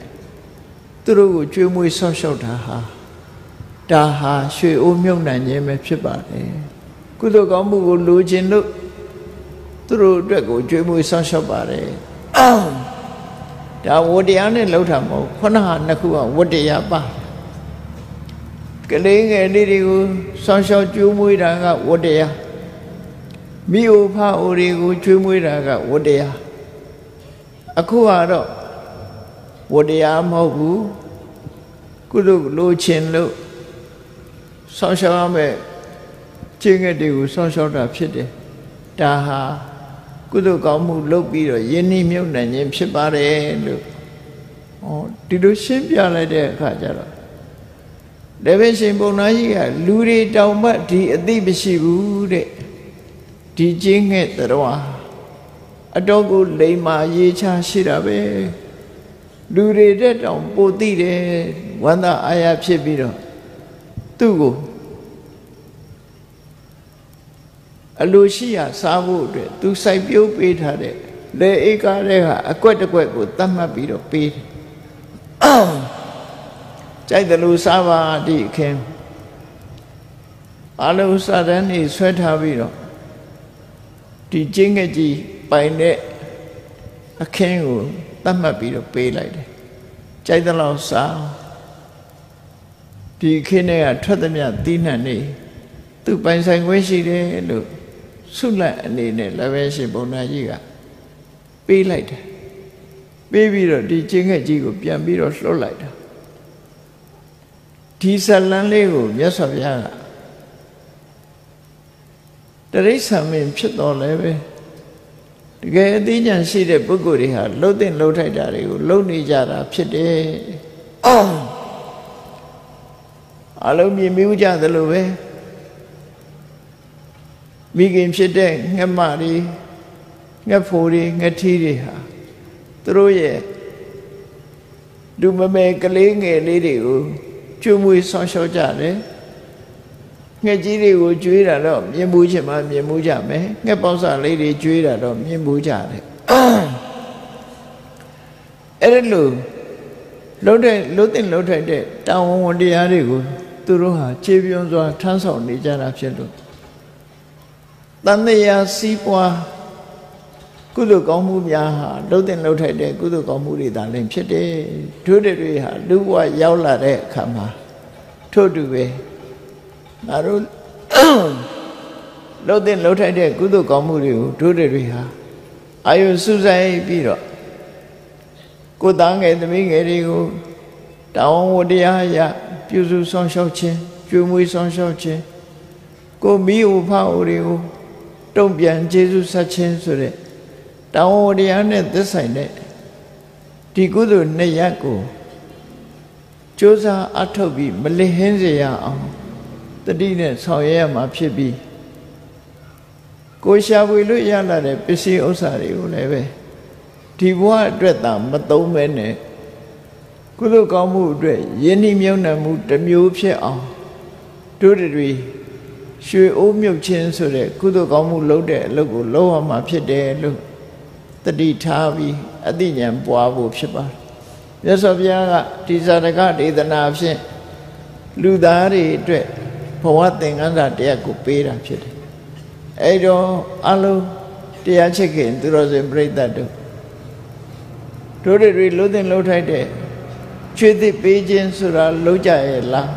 သူတို့ကိုကြွေးမွေးဆောက်ရှောက်တာဟာဒါဟာရွှေအိုးမြုပ်နှံခြင်းပဲဖြစ်ပါတယ်ကုသိုလ်ကောင်းမှုကိုလိုချင်လို့သူတို့အတွက်ကိုကြွေးမွေးဆောက်ရှောက်ပါတယ်ဒါဝတရားနဲ့လှုပ်တာမဟုတ်ခုနဟာနှစ်ခုကဝတရားပါကလေးငယ်လေးတွေကိုဆောင်းရှောက်ကြိုးမွေးတာကဝတရား မိအိုဖအိုတွေကိုကျွေးမွေးတာကဝတရားအခုကတော့ဝတရားမဟုတ်ဘူးကုသိုလ်လိုချင်လို့ဆောင်းရှောက်ရမယ်ကျင့်ငယ်တွေကိုဆောင်းရှောက်တာဖြစ်တယ်ဒါဟာကုသိုလ်ကောင်းမှုလုပ်ပြီးတော့ယဉ်နှိမြုပ်နှံခြင်းဖြစ်ပါတယ်လို့ဩဒီလိုရှင်းပြလိုက်တဲ့အခါကျတော့လည်းပဲရှင်ပုံနာကြီးကလူတွေတောင်မှဒီအသိမရှိဘူးတဲ့ ဒီကျင်းငဲ့တော်အတော့ကိုလိမ္မာရေးချရှိတာပဲလူတွေတဲ့တောင်ပိုသိတယ်ဝန္တာအာရဖြစ်ပြီးတော့သူ့ကိုအလိုရှိရစားဖို့အတွက်သူစိုက်ပျိုးပေးထားတဲ့လေဧကားတဲ့ဟာအကွက်တကွက်ကိုတတ်မှတ်ပြီးတော့ပေးတယ်ကြိုက်တယ်လို့စားပါဒီအခင်းအလုံးစတဲ့နေဆွဲထားပြီးတော့ ဒီကျင်းငယ်ကြီးပိုင်တဲ့အခင်းကိုတတ်မှတ်ပြီးတော့ပေးလိုက်တယ်ကြိုက်တယ်လို့စားဒီခင်းထဲကထွက်သမျှသီးနှံနေသူပိုင်ဆိုင်ခွင့်ရှိတယ်လို့ဆုလက်အနေနဲ့လည်းပဲရှင်ဘုံနာကြီးကပေးလိုက်တယ်ပေးပြီးတော့ဒီကျင်းငယ်ကြီးကိုပြန်ပြီးတော့လှုပ်လိုက်တာဒီဇလန်းလေးကိုမြတ်စွာဘုရားက တရိษံမင်းဖြစ်တော်လဲပဲတကယ်အသိဉာဏ်ရှိတဲ့ပုဂ္ဂိုလ်တွေဟာလှုပ်တဲ့လှုပ်ထိုက်တာတွေကိုလှုပ်နေကြတာဖြစ်တယ်အော်အလုံးမြင်မြူးကြသလိုပဲမိခင်ဖြစ်တဲ့ငှက်မတွေငှက်ဖိုတွေငှက်ထီးတွေဟာသူတို့ရဲ့လူမမဲကလေးငယ်လေးတွေကိုကျွမွေးဆောင်းလျှောက်ကြတယ် ငှက်ကြီးတွေကိုကျွေးတာတော့မြင်မှုချင်မှမြင်မှုကြမယ်ငှက်ပေါင်းစာလေးတွေကျွေးတာတော့မြင်မှုကြတယ်အဲ့ဒါလို့လုံးတဲ့လုံးတဲ့လုံးထိုက်တဲ့တောင်းဝန်တရားတွေကိုသူတို့ဟာခြေပြုံးစွာထမ်းဆောင်နေကြတာဖြစ်လို့တန်တရားစီးပွားကုသိုလ်ကောင်းမှုများဟာလှုပ်တဲ့လှုပ်ထိုက်တဲ့ကုသိုလ်ကောင်းမှုတွေသာလင်ဖြစ်တယ်တို့တွေဟာလူဘဝရောက်လာတဲ့အခါမှာထို့တူပဲ ငါတို့လှုပ်တဲ့လှုပ်ထိုက်တဲ့ကုသိုလ်ကောင်းမှုတွေကိုတို့တွေဟာအာယုစုဆိုင်ပြီးတော့ကိုယ်သားငယ်သမီးငယ်တွေကိုတောင်းဝတရားရပြုစုဆောင်ရှောက်ခြင်းကျွေးမွေးဆောင်ရှောက်ခြင်းကိုမိဥဖအိုတွေကိုတုံ့ပြန်ကျေးဇူးဆက်ခြင်းဆိုတဲ့တောင်းဝတရားနဲ့သက်ဆိုင်တဲ့ဒီကုသိုလ်နှစ်ရပ်ကိုစ조사အထုတ်ပြီးမလစ်ဟင်းစေရအောင် တတိနဲ့ဆောင်ရွက်ရမှာဖြစ်ပြီးကိုရှာဖွေလို့ရလာတဲ့ပစ္စည်းဥစ္စာတွေကိုလည်းပဲဒီဘဝအတွက်သာမသုံးမဲနဲ့ကုသိုလ်ကောင်းမှုအတွက်ယဉ်ဤမြုံနှံမှုတစ်မျိုးဖြစ်အောင်တို့တွေရွှေအိုးမြုပ်ခြင်းဆိုတဲ့ကုသိုလ်ကောင်းမှုလုပ်တဲ့အလုပ်ကိုလုပ်ရမှာဖြစ်တယ်လို့တတိထားပြီးအသိဉာဏ်ပွားဖို့ဖြစ်ပါတယ်မြတ်စွာဘုရားကဒီဇာတကဒေသနာဖြင့်လူသားတွေအတွက် ဘဝသင်္ကန်းစာတရားကိုပေးတာဖြစ်တယ်အဲ့တော့အလုံးတရားချစ်ခင်သူတော်စင်ပြိဿတ်တို့တို့တွေလုံးတင်လုံးထိုက်တဲ့ချွေသစ်ပေးခြင်းဆိုတာလုံးကြရဲ့လား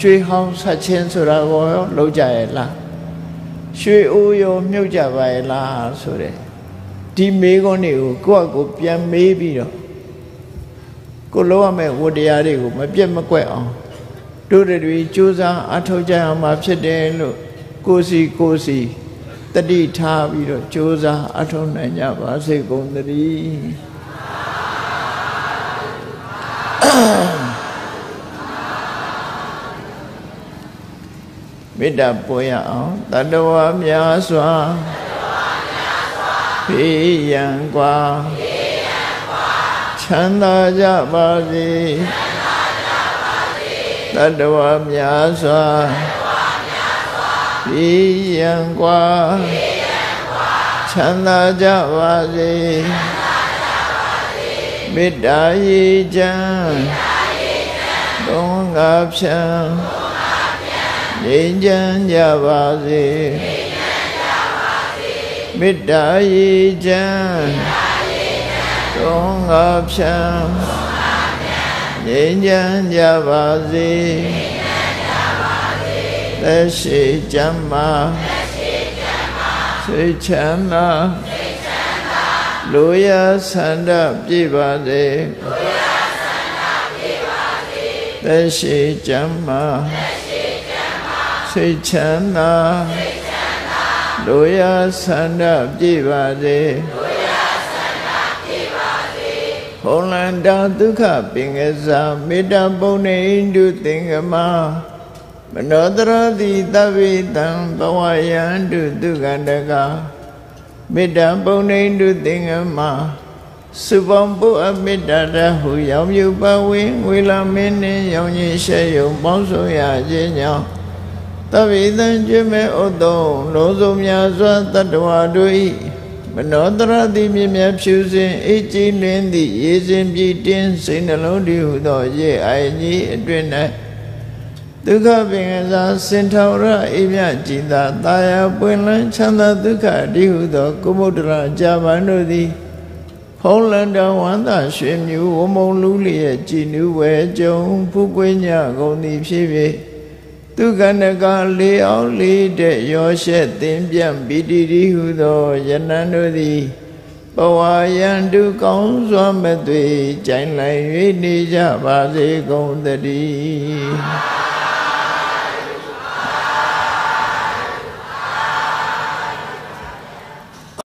ချွေဟောင်းဆက်ခြင်းဆိုတာကိုလုံးကြရဲ့လားရွှေအိုးရောမြုပ်ကြပါရဲ့လားဆိုတဲ့ဒီမေးခွန်းတွေကိုကိုယ့်အကိုပြန်မေးပြီးတော့ကိုလုံးရမယ့်ဝတရားတွေကိုမပြတ်မကွက်အောင် တို့တွေကြိုးစားအထောက်ကြအောင်မှာဖြစ်တယ်လို့ကိုစီကိုစီတတိထားပြီးတော့ကြိုးစားအထောက်နိုင်ကြပါစေကုန်သတည်းမေတ္တာပွေရအောင်တတဝါများစွာဖေးရန်กว่าချမ်းသာကြပါစေ တတဝါများစွာဖေးရန်กว่าချမ်းသာကြပါစေမေတ္တာရေချမ်းသုံးငါဖြံငြိမ်းချမ်းကြပါစေမေတ္တာရေချမ်းသုံးငါဖြံ ငြိမ်းချမ်းကြပါစေသက်ရှိချမ်းမာစိတ်ချမ်းသာလူရဆန္ဒပြည့်ပါစေသက်ရှိချမ်းမာစိတ်ချမ်းသာလိုရာဆန္ဒပြည့်ပါစေ ဟောလန္တာဒုက္ခပင်ကစားမေတ္တာပုံနေတုသင်္ကမမနောတရတိသဗ္ဗေတံဘဝယံတုဒုက္ခန္တကမေတ္တာပုံနေတုသင်္ကမစုပေါင်းပုအမေတ္တာတဟုရောင်မြူပဝင်းငွေလာမင်းနှင့်ရောင်ကြီးရှဲယုံပေါင်းဆိုရခြင်းကြောင့်သဗ္ဗေတံကျွေးမဲ့ဥသုံးလုံးစုံများစွာတတ္တဝါတို့၏ မနောတရတိမြင်မြဖြူစင်အေးကြည်လင်းသည့်ရေစင်ပြည့်တင်းစိတ်နှလုံးတည်ဟုသောရေအိုင်ကြီးအတွင်၌ဒုက္ခပင်ကစားစင်ထောရအိမြကြည်သာတာယာပွင့်လန်းချမ်းသာဒုက္ခတည်ဟုသောကုမုဒ္ဒရာကြာမန်တို့သည်ဖုံးလန်တော်ဝန္တာရွှေမြူဝမုံလူလျက်ကြည်နူးဝဲကြုံဖူးကွင်းညကုန်သည်ဖြစ်ဖြစ် သူကနကလေးအောင်လေးတဲ့ရောရှက်သင်ပြန့်ပီတိတိဟုသောယနံတို့သည်ဘဝယံတုကောင်းစွာမသွေကြိုင်လိုက်၍နေကြပါစေကုန်သတည်း